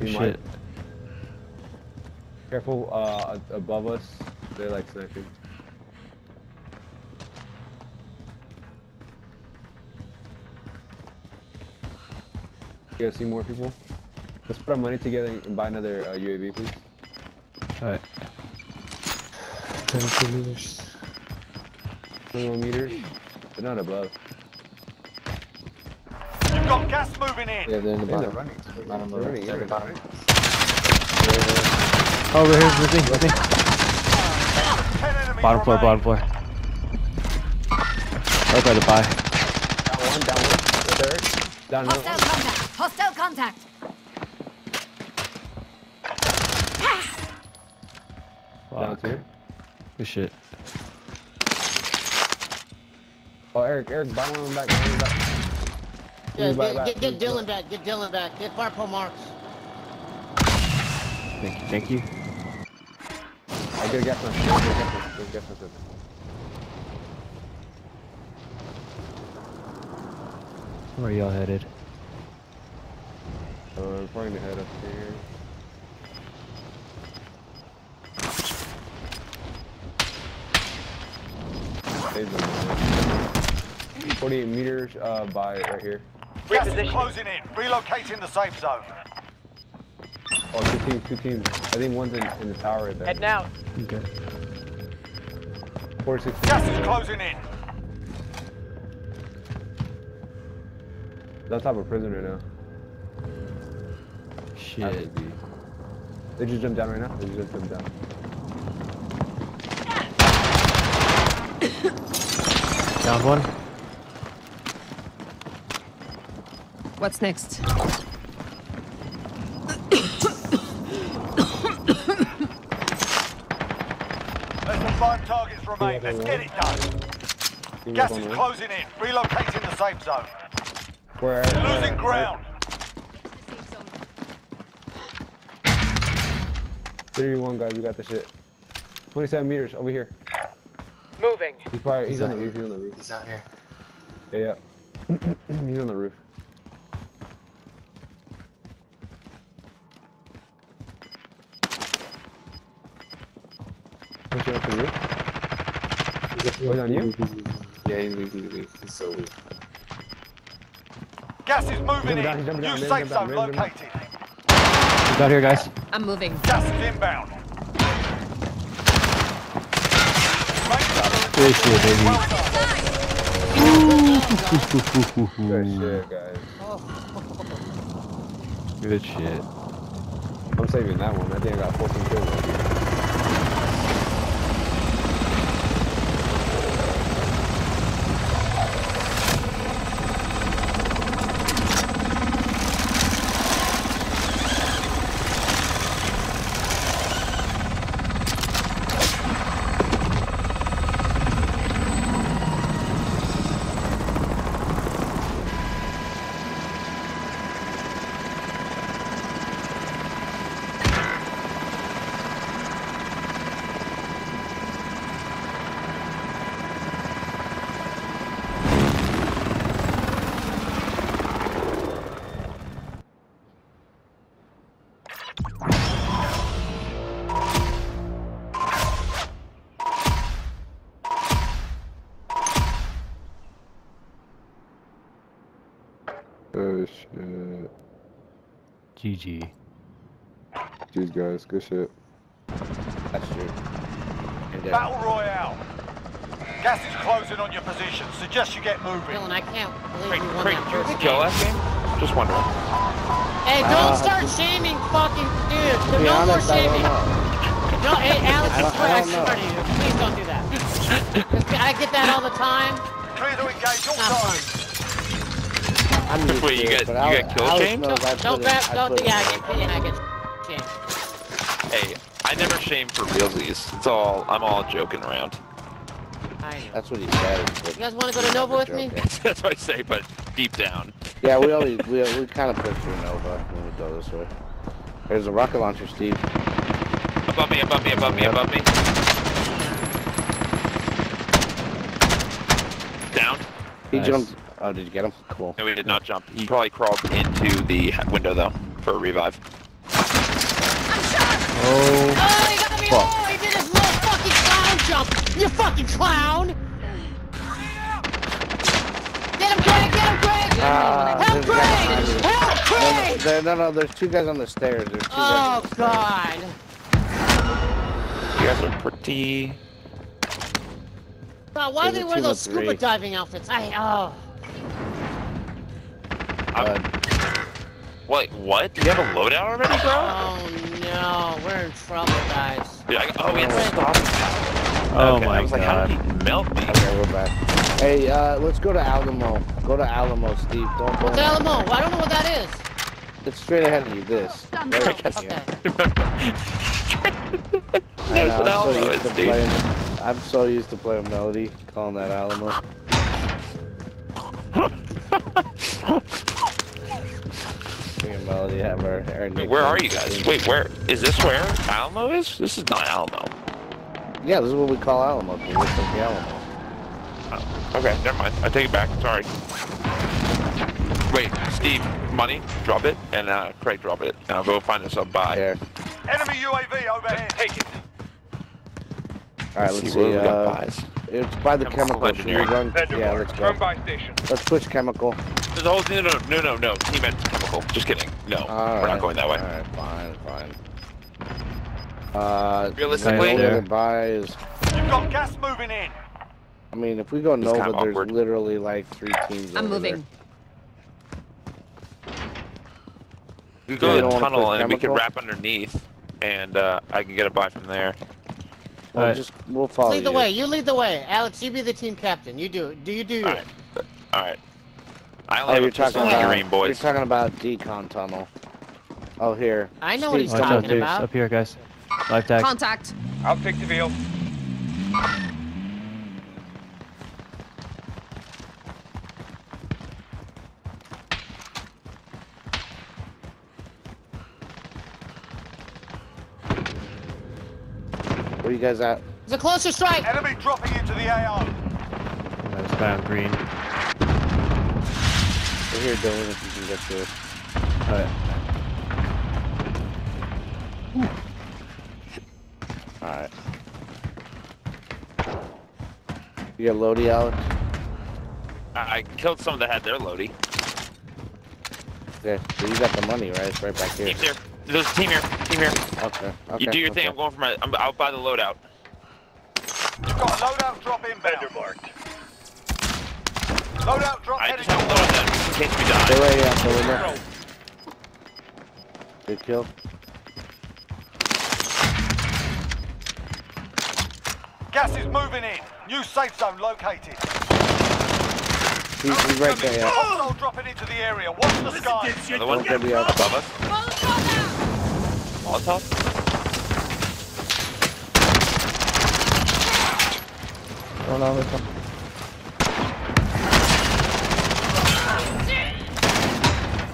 [SPEAKER 1] Shit.
[SPEAKER 6] might- Careful, uh, above us. They like sniping. You guys see more people? Let's put our money together and buy another uh, UAV, please.
[SPEAKER 1] alright.
[SPEAKER 9] 10 kilometers.
[SPEAKER 6] 21 meters. They're not above.
[SPEAKER 5] You've got gas moving in.
[SPEAKER 9] Yeah, they're in the
[SPEAKER 6] Yeah, they're running.
[SPEAKER 9] Bottom
[SPEAKER 6] They're
[SPEAKER 9] of
[SPEAKER 6] running.
[SPEAKER 9] They're
[SPEAKER 6] they're
[SPEAKER 9] bottom.
[SPEAKER 6] running.
[SPEAKER 1] Over here, with me, with me. Bottom floor, bottom floor. Right by the buy.
[SPEAKER 6] Down one, down one. Right there. Down another
[SPEAKER 7] Hostile contact! Hostile contact!
[SPEAKER 6] Down
[SPEAKER 1] Fuck.
[SPEAKER 6] two.
[SPEAKER 1] Good shit.
[SPEAKER 6] Oh, Eric, Eric, buy one back. Buy one back.
[SPEAKER 2] Yeah,
[SPEAKER 6] Please buy
[SPEAKER 2] get,
[SPEAKER 6] back,
[SPEAKER 2] get, get. Dylan back. Get Dylan back. Get Barpo Marks.
[SPEAKER 1] Thank you, thank you.
[SPEAKER 6] I get a gas mask. Get a gas. Get a gas mask.
[SPEAKER 1] Where are y'all headed?
[SPEAKER 6] Uh, we're probably gonna head up here. Save them, man. 48 meters uh, by right here.
[SPEAKER 5] Gas is closing in. Relocating the safe zone.
[SPEAKER 6] Oh, two teams, two teams. I think one's in, in the tower right there.
[SPEAKER 4] Heading out.
[SPEAKER 1] Okay.
[SPEAKER 6] 46.
[SPEAKER 5] Gas is closing in.
[SPEAKER 6] They're on top of prison right now.
[SPEAKER 1] Shit.
[SPEAKER 6] be. They just jumped down right now. They just jumped down.
[SPEAKER 1] Down one.
[SPEAKER 8] What's next?
[SPEAKER 5] Less than five targets remain. Let's get it done. Gas is closing in. Relocating the safe zone.
[SPEAKER 6] Where?
[SPEAKER 5] Losing ground.
[SPEAKER 6] 31 guys, we got the shit. 27 meters over here.
[SPEAKER 4] Moving.
[SPEAKER 6] He's probably he's
[SPEAKER 9] He's
[SPEAKER 6] on the roof. He's on the roof.
[SPEAKER 9] He's out here.
[SPEAKER 6] Yeah, yeah. [clears throat] he's on the roof. Pushing up the roof. He's on you?
[SPEAKER 11] Yeah, he's weak, he's weak. He's so weak.
[SPEAKER 5] Gas is moving
[SPEAKER 6] Jumping down,
[SPEAKER 5] in.
[SPEAKER 6] he's jumping
[SPEAKER 5] New
[SPEAKER 6] down,
[SPEAKER 5] safe
[SPEAKER 6] man,
[SPEAKER 5] zone
[SPEAKER 6] jumping down, man,
[SPEAKER 5] located.
[SPEAKER 1] He's out here, guys.
[SPEAKER 8] I'm moving.
[SPEAKER 5] Gas is inbound.
[SPEAKER 1] Good shit, baby.
[SPEAKER 5] Well done.
[SPEAKER 6] Good shit, guys.
[SPEAKER 1] Good shit.
[SPEAKER 6] I'm saving that one. I think I got 14 kills.
[SPEAKER 1] GG.
[SPEAKER 12] These guys, good shit.
[SPEAKER 11] That's true. And
[SPEAKER 5] Battle Royale. Gas is closing on your position. Suggest you get moving.
[SPEAKER 2] Dylan, I can't believe
[SPEAKER 13] Craig,
[SPEAKER 2] we won
[SPEAKER 13] Craig,
[SPEAKER 2] that
[SPEAKER 13] did you
[SPEAKER 2] first
[SPEAKER 13] kill
[SPEAKER 2] game.
[SPEAKER 13] that game? Just wondering.
[SPEAKER 2] Hey, don't
[SPEAKER 11] Uh,
[SPEAKER 2] start shaming fucking dude. no more
[SPEAKER 11] honest, I don't
[SPEAKER 2] shaming. No, hey, [laughs] Alex,
[SPEAKER 11] I
[SPEAKER 2] I, swear,
[SPEAKER 11] I
[SPEAKER 2] I swear to you. Please don't do that. [laughs] I get that all the time.
[SPEAKER 5] Clear to engage all
[SPEAKER 2] Not
[SPEAKER 5] targets.
[SPEAKER 2] fun.
[SPEAKER 11] I'm used
[SPEAKER 13] Wait, you got- you got kill
[SPEAKER 11] Alex
[SPEAKER 13] shamed?
[SPEAKER 11] knows
[SPEAKER 2] Don't grab, don't, yeah, I get, yeah, I get shamed.
[SPEAKER 13] Hey, I never shame for realsies. It's all I'm all joking around.
[SPEAKER 2] I know.
[SPEAKER 11] That's what he said.
[SPEAKER 2] You guys want to go to Nova with me? [laughs]
[SPEAKER 13] That's what I say, but deep down.
[SPEAKER 11] Yeah, we always we, we kind of push through Nova when we go this way. There's a rocket launcher, Steve.
[SPEAKER 13] Above me, above me, above me,
[SPEAKER 11] Yep.
[SPEAKER 13] above me. Down.
[SPEAKER 11] He
[SPEAKER 1] Nice.
[SPEAKER 11] jumped. Oh, did you get him? Cool.
[SPEAKER 13] No, we did not jump. He probably crawled into the window though for a revive. I'm shot!
[SPEAKER 1] Oh.
[SPEAKER 2] Oh, he got me!
[SPEAKER 11] Fuck.
[SPEAKER 2] Oh, he did his little fucking clown jump! You fucking clown! Get him, Craig! Get him, Craig!
[SPEAKER 11] Ah,
[SPEAKER 2] Help
[SPEAKER 11] there's a guy behind
[SPEAKER 2] Craig!
[SPEAKER 11] you.
[SPEAKER 2] Help
[SPEAKER 11] No,
[SPEAKER 2] Craig!
[SPEAKER 11] no, there- no, no, there's two guys on the stairs. There's two guys
[SPEAKER 2] Oh
[SPEAKER 11] on stairs.
[SPEAKER 2] God!
[SPEAKER 13] You guys are pretty.
[SPEAKER 2] God, why do they
[SPEAKER 11] a
[SPEAKER 2] wear those
[SPEAKER 11] of
[SPEAKER 2] scuba diving outfits? I oh.
[SPEAKER 11] Uh,
[SPEAKER 13] Wait, what? Do You have a loadout already, bro?
[SPEAKER 2] Oh no, we're in trouble, guys.
[SPEAKER 13] Dude, I, oh, it's
[SPEAKER 2] Craig.
[SPEAKER 13] stop.
[SPEAKER 1] Oh
[SPEAKER 13] okay,
[SPEAKER 1] my
[SPEAKER 13] I was like, how did he melt me?
[SPEAKER 11] okay, we're back. Hey, uh, let's go to Alamo. Go to Alamo, Steve. Don't go.
[SPEAKER 2] What's Alamo? I don't know what that is.
[SPEAKER 11] It's straight ahead of you. This. Right no,
[SPEAKER 2] okay. [laughs]
[SPEAKER 11] I know, I'm, so
[SPEAKER 13] Alamo
[SPEAKER 11] used to playing. I'm so used to playing Melody, calling that Alamo. [laughs] me and Melody have our, our
[SPEAKER 13] Wait, where are you guys? Wait, where is this? Where Alamo is? This is not Alamo.
[SPEAKER 11] Yeah, this is what we call Alamo. 'cause We're from the Alamo.
[SPEAKER 13] Okay, never mind. I take it back. Sorry. Wait, Steve, money, drop it, and uh, Craig, drop it, and I'll go find us a buy.
[SPEAKER 11] Here.
[SPEAKER 5] Enemy UAV overhead.
[SPEAKER 10] Take it.
[SPEAKER 11] All right,
[SPEAKER 13] Let's
[SPEAKER 11] let's
[SPEAKER 13] see, where
[SPEAKER 11] see.
[SPEAKER 13] we got
[SPEAKER 11] Uh,
[SPEAKER 13] buys.
[SPEAKER 11] It's by the
[SPEAKER 13] Chemical
[SPEAKER 11] chemical. Should we
[SPEAKER 13] engineering.
[SPEAKER 11] run?
[SPEAKER 10] Vendor
[SPEAKER 11] Yeah, let's
[SPEAKER 10] Run
[SPEAKER 11] go.
[SPEAKER 10] by station.
[SPEAKER 11] Let's push chemical.
[SPEAKER 13] There's a whole no, no, no, no, no. Team at chemical. Just kidding. No,
[SPEAKER 11] All
[SPEAKER 13] we're
[SPEAKER 11] right.
[SPEAKER 13] not going that way.
[SPEAKER 11] All right, fine, fine. Uh,
[SPEAKER 13] Realistically-
[SPEAKER 11] the only
[SPEAKER 1] There.
[SPEAKER 11] other buy is.
[SPEAKER 5] You've got gas moving in.
[SPEAKER 11] I mean, if we go
[SPEAKER 13] It's
[SPEAKER 11] Nova, there's
[SPEAKER 13] awkward.
[SPEAKER 11] literally like three teams.
[SPEAKER 8] I'm
[SPEAKER 11] over
[SPEAKER 8] moving.
[SPEAKER 13] We go
[SPEAKER 11] Yeah, you
[SPEAKER 13] to the tunnel
[SPEAKER 11] put
[SPEAKER 13] and we can wrap underneath, and uh, I can get a buy from there.
[SPEAKER 11] There. Well,
[SPEAKER 1] Alright.
[SPEAKER 11] just we'll follow
[SPEAKER 2] Lead the
[SPEAKER 11] you.
[SPEAKER 2] way. You lead the way. Alex, you be the team captain. You do. Do you do
[SPEAKER 13] All
[SPEAKER 2] it?
[SPEAKER 13] right, all right. I only
[SPEAKER 11] Oh,
[SPEAKER 13] have
[SPEAKER 11] you're talking about.
[SPEAKER 13] figurine, boys.
[SPEAKER 11] You're talking about decon tunnel. Oh, here.
[SPEAKER 2] I know what he's
[SPEAKER 11] Steve,
[SPEAKER 1] Watch
[SPEAKER 2] talking
[SPEAKER 1] dudes.
[SPEAKER 2] about.
[SPEAKER 1] Up here, guys. Live tag.
[SPEAKER 8] Contact.
[SPEAKER 10] I'll take the veal.
[SPEAKER 11] You guys at?
[SPEAKER 2] It's a closer strike.
[SPEAKER 5] Enemy dropping into the AO.
[SPEAKER 1] There's a guy green.
[SPEAKER 11] We're here, Dylan. If you can get to us.
[SPEAKER 1] Alright.
[SPEAKER 11] Oh, All right. You got Lodi, Alex?
[SPEAKER 13] I, I killed some that had their loady.
[SPEAKER 11] Okay. So you got the money, right? It's right back here.
[SPEAKER 13] Team's here. There's a team here. Team here.
[SPEAKER 11] Okay. Okay.
[SPEAKER 13] you do your
[SPEAKER 11] okay.
[SPEAKER 13] thing. I'm going for my. I'm out by the loadout.
[SPEAKER 5] You've got a loadout drop inbound.
[SPEAKER 10] Vendor marked.
[SPEAKER 5] Loadout drop
[SPEAKER 13] I
[SPEAKER 5] heading
[SPEAKER 13] just have a loadout that in case we
[SPEAKER 11] Stay
[SPEAKER 13] die.
[SPEAKER 11] right here, stay right there. Good kill.
[SPEAKER 5] Gas is moving in. New safe zone located.
[SPEAKER 11] He's, he's right there. Yeah.
[SPEAKER 5] Hostile dropping into the area. Watch the skies.
[SPEAKER 13] Another one
[SPEAKER 11] One's gonna be
[SPEAKER 13] above us. Molotov.
[SPEAKER 11] Going on this one.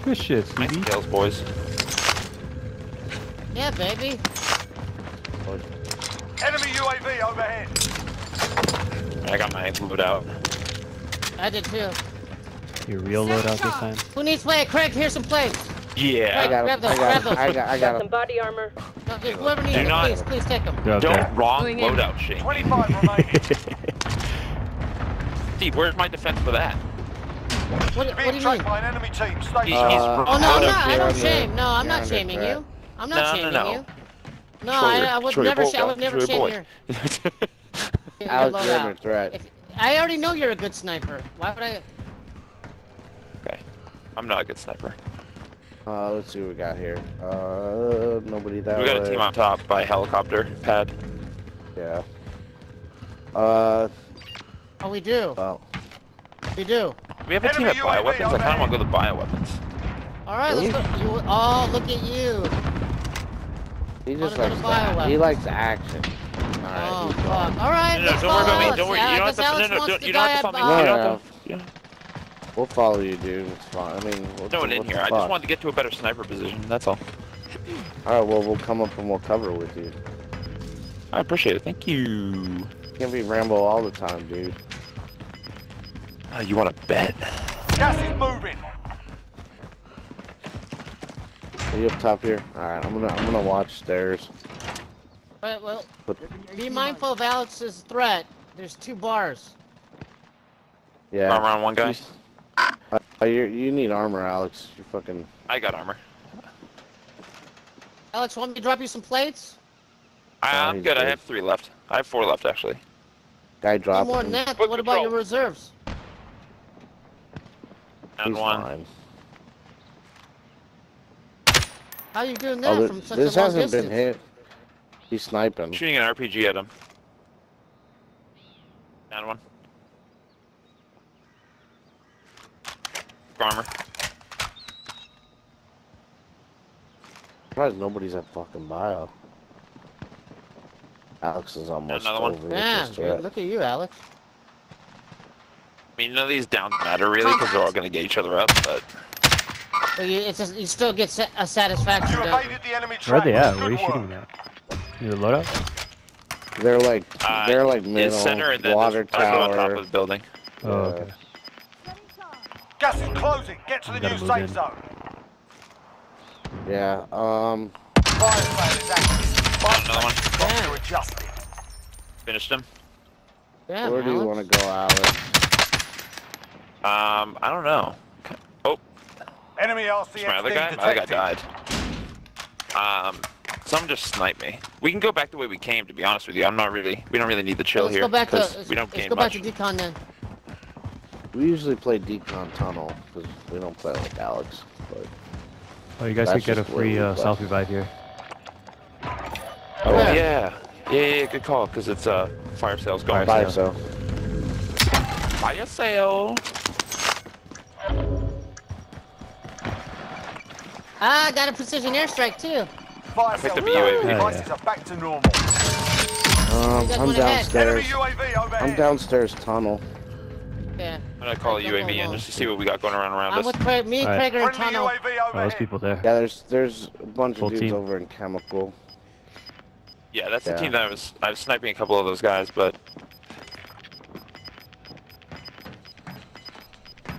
[SPEAKER 1] Good shit,
[SPEAKER 13] Nice
[SPEAKER 1] Stevie.
[SPEAKER 13] kills, boys.
[SPEAKER 2] Yeah, baby.
[SPEAKER 5] Enemy UAV overhead.
[SPEAKER 13] I got my loadout.
[SPEAKER 2] I did too.
[SPEAKER 1] Your real loadout this time.
[SPEAKER 2] Who needs plate? Craig, here's some plates.
[SPEAKER 13] Yeah.
[SPEAKER 11] I got
[SPEAKER 2] grab
[SPEAKER 11] him.
[SPEAKER 2] those,
[SPEAKER 11] I
[SPEAKER 2] grab
[SPEAKER 11] got him.
[SPEAKER 2] those.
[SPEAKER 11] I got. I got
[SPEAKER 4] Some
[SPEAKER 11] him.
[SPEAKER 4] body armor.
[SPEAKER 2] No, just whoever needs
[SPEAKER 13] Do
[SPEAKER 2] them,
[SPEAKER 13] not-
[SPEAKER 2] please, please take them.
[SPEAKER 1] They're there.
[SPEAKER 13] Don't wrong
[SPEAKER 8] Going in.
[SPEAKER 13] loadout shame.
[SPEAKER 5] 25 remaining. [laughs]
[SPEAKER 13] Steve, where's my defense for that?
[SPEAKER 2] What, what do you mean?
[SPEAKER 5] by an enemy team.
[SPEAKER 13] He's,
[SPEAKER 5] Stay
[SPEAKER 13] he's
[SPEAKER 11] Uh,
[SPEAKER 2] Oh no, I'm not. I don't shame. No, I'm not shaming you. I'm not
[SPEAKER 13] No, no,
[SPEAKER 2] shaming
[SPEAKER 13] no.
[SPEAKER 2] you. No, I, I would never.
[SPEAKER 13] your
[SPEAKER 2] Sh- I would never
[SPEAKER 13] Troy,
[SPEAKER 2] shame
[SPEAKER 13] boy.
[SPEAKER 2] your, [laughs] your
[SPEAKER 11] you're under
[SPEAKER 2] loadout.
[SPEAKER 11] threat.
[SPEAKER 2] If, I already know you're a good sniper. Why would I?
[SPEAKER 13] okay. I'm not a good sniper.
[SPEAKER 11] Uh, let's see what we got here. Uh, nobody that
[SPEAKER 13] We got a team on top by helicopter pad.
[SPEAKER 11] Yeah. Uh,
[SPEAKER 2] Oh, we do.
[SPEAKER 11] well,
[SPEAKER 2] We do.
[SPEAKER 13] We have a team at
[SPEAKER 5] UAV
[SPEAKER 13] bioweapons. I kind of want to go to bioweapons.
[SPEAKER 2] All right, let's go. You, oh, look at you.
[SPEAKER 11] he just likes that. He likes action. All right,
[SPEAKER 2] Oh, fuck. All right,
[SPEAKER 13] No, no, don't worry about me. Don't worry.
[SPEAKER 2] Alex.
[SPEAKER 13] You don't have to.
[SPEAKER 2] Alex
[SPEAKER 13] No, no,
[SPEAKER 2] wants
[SPEAKER 13] don't,
[SPEAKER 2] the
[SPEAKER 13] you don't have to
[SPEAKER 2] at
[SPEAKER 13] follow me.
[SPEAKER 11] No,
[SPEAKER 13] You
[SPEAKER 11] no,
[SPEAKER 13] don't
[SPEAKER 11] no.
[SPEAKER 13] have to. Yeah.
[SPEAKER 11] We'll follow you, dude. It's fine. I mean, what,
[SPEAKER 13] No one in here. I just wanted to get to a better sniper position. That's all.
[SPEAKER 11] All right, well, we'll come up and we'll cover with you.
[SPEAKER 13] I appreciate it. Thank you.
[SPEAKER 11] Can't be Rambo all the time, dude.
[SPEAKER 13] Uh, you want to bet?
[SPEAKER 5] Gas is moving.
[SPEAKER 11] Are you up top here? All right, I'm gonna I'm gonna watch stairs.
[SPEAKER 2] But, well,
[SPEAKER 11] But
[SPEAKER 2] be mindful of Alex's threat. There's two bars.
[SPEAKER 11] yeah,
[SPEAKER 13] Armor on one guy.
[SPEAKER 11] Uh, you you need armor, Alex. You fucking
[SPEAKER 13] I got armor.
[SPEAKER 2] Alex, want me to drop you some plates?
[SPEAKER 13] I,
[SPEAKER 11] Oh,
[SPEAKER 13] I'm
[SPEAKER 11] he's
[SPEAKER 13] good. I have three left. I have four left actually.
[SPEAKER 11] guy
[SPEAKER 2] No
[SPEAKER 11] dropping.
[SPEAKER 2] more than that.
[SPEAKER 10] Foot
[SPEAKER 2] What about your
[SPEAKER 10] control.
[SPEAKER 2] reserves?
[SPEAKER 13] And
[SPEAKER 11] He's
[SPEAKER 13] one.
[SPEAKER 11] fine.
[SPEAKER 2] How you doing
[SPEAKER 11] Oh,
[SPEAKER 2] that
[SPEAKER 11] th-
[SPEAKER 2] from such
[SPEAKER 11] this
[SPEAKER 2] a long
[SPEAKER 11] hasn't
[SPEAKER 2] distance?
[SPEAKER 11] been hit. He's sniping.
[SPEAKER 13] Shooting an RPG at him. Down one. Armor.
[SPEAKER 11] Surprised nobody's at fucking bio. Alex is almost
[SPEAKER 13] Another one?
[SPEAKER 11] over with
[SPEAKER 2] Yeah,
[SPEAKER 11] this threat.
[SPEAKER 2] look at you, Alex.
[SPEAKER 13] I mean, none of these downs matter really because they're all going to get each other up. But
[SPEAKER 2] But you, it's just, you still get sa- a satisfaction.
[SPEAKER 5] You
[SPEAKER 2] don't
[SPEAKER 5] evaded the enemy
[SPEAKER 1] Where are
[SPEAKER 5] train.
[SPEAKER 1] they at? Where are you shooting
[SPEAKER 5] work.
[SPEAKER 1] them at? Near the loadout?
[SPEAKER 11] They're like
[SPEAKER 13] Uh,
[SPEAKER 11] they're like
[SPEAKER 13] in
[SPEAKER 11] middle
[SPEAKER 13] center and then
[SPEAKER 11] water
[SPEAKER 13] there's also on top
[SPEAKER 11] tower.
[SPEAKER 13] of the building.
[SPEAKER 1] Oh, okay.
[SPEAKER 5] Gas is closing. Get to the new safe
[SPEAKER 1] in.
[SPEAKER 5] zone.
[SPEAKER 11] Yeah. Um.
[SPEAKER 5] Fire sale is active.
[SPEAKER 13] Another one.
[SPEAKER 5] Clocks adjusted.
[SPEAKER 13] Finished him.
[SPEAKER 2] Damn,
[SPEAKER 11] where do you want to go, Alex?
[SPEAKER 13] Um, I don't know. Oh,
[SPEAKER 5] Enemy
[SPEAKER 13] is my other guy?
[SPEAKER 5] RCXD
[SPEAKER 13] My other guy
[SPEAKER 5] detected.
[SPEAKER 13] died. Um, someone just sniped me. We can go back the way we came. To be honest with you, I'm not really. We don't really need the chill
[SPEAKER 2] let's
[SPEAKER 13] here
[SPEAKER 2] go back to
[SPEAKER 13] 'cause
[SPEAKER 2] let's,
[SPEAKER 13] we don't
[SPEAKER 2] let's
[SPEAKER 13] gain
[SPEAKER 2] go back
[SPEAKER 13] much.
[SPEAKER 2] to decon then.
[SPEAKER 11] We usually play Decon Tunnel because we don't play like Alex. But
[SPEAKER 1] Oh, you guys
[SPEAKER 11] That's
[SPEAKER 1] could get a free
[SPEAKER 11] we
[SPEAKER 1] uh,
[SPEAKER 11] play.
[SPEAKER 1] self revive here.
[SPEAKER 13] Oh yeah. yeah, yeah, yeah, good call. Because it's uh fire sales going.
[SPEAKER 11] buy so.
[SPEAKER 13] Fire sale.
[SPEAKER 2] Ah, I got a precision airstrike too.
[SPEAKER 5] Fire
[SPEAKER 13] picked
[SPEAKER 5] sale
[SPEAKER 13] up a UAV.
[SPEAKER 5] devices
[SPEAKER 1] Yeah.
[SPEAKER 5] are back to normal.
[SPEAKER 11] Um, I'm downstairs.
[SPEAKER 5] Enemy UAV overhead.
[SPEAKER 11] I'm downstairs tunnel.
[SPEAKER 2] Yeah.
[SPEAKER 13] I'm gonna call a
[SPEAKER 2] Go, go,
[SPEAKER 13] UAV in just to see what we got going around around
[SPEAKER 2] I'm
[SPEAKER 13] us.
[SPEAKER 2] with Craig. Me,
[SPEAKER 1] Alright.
[SPEAKER 2] Craig, and
[SPEAKER 5] Friendly
[SPEAKER 2] Tano.
[SPEAKER 5] UAV
[SPEAKER 1] Oh, there's people there.
[SPEAKER 11] Yeah, there's there's a bunch
[SPEAKER 1] Full
[SPEAKER 11] of dudes
[SPEAKER 1] team.
[SPEAKER 11] over in chemical.
[SPEAKER 13] Yeah, that's the team that I was. I was sniping a couple of those guys, but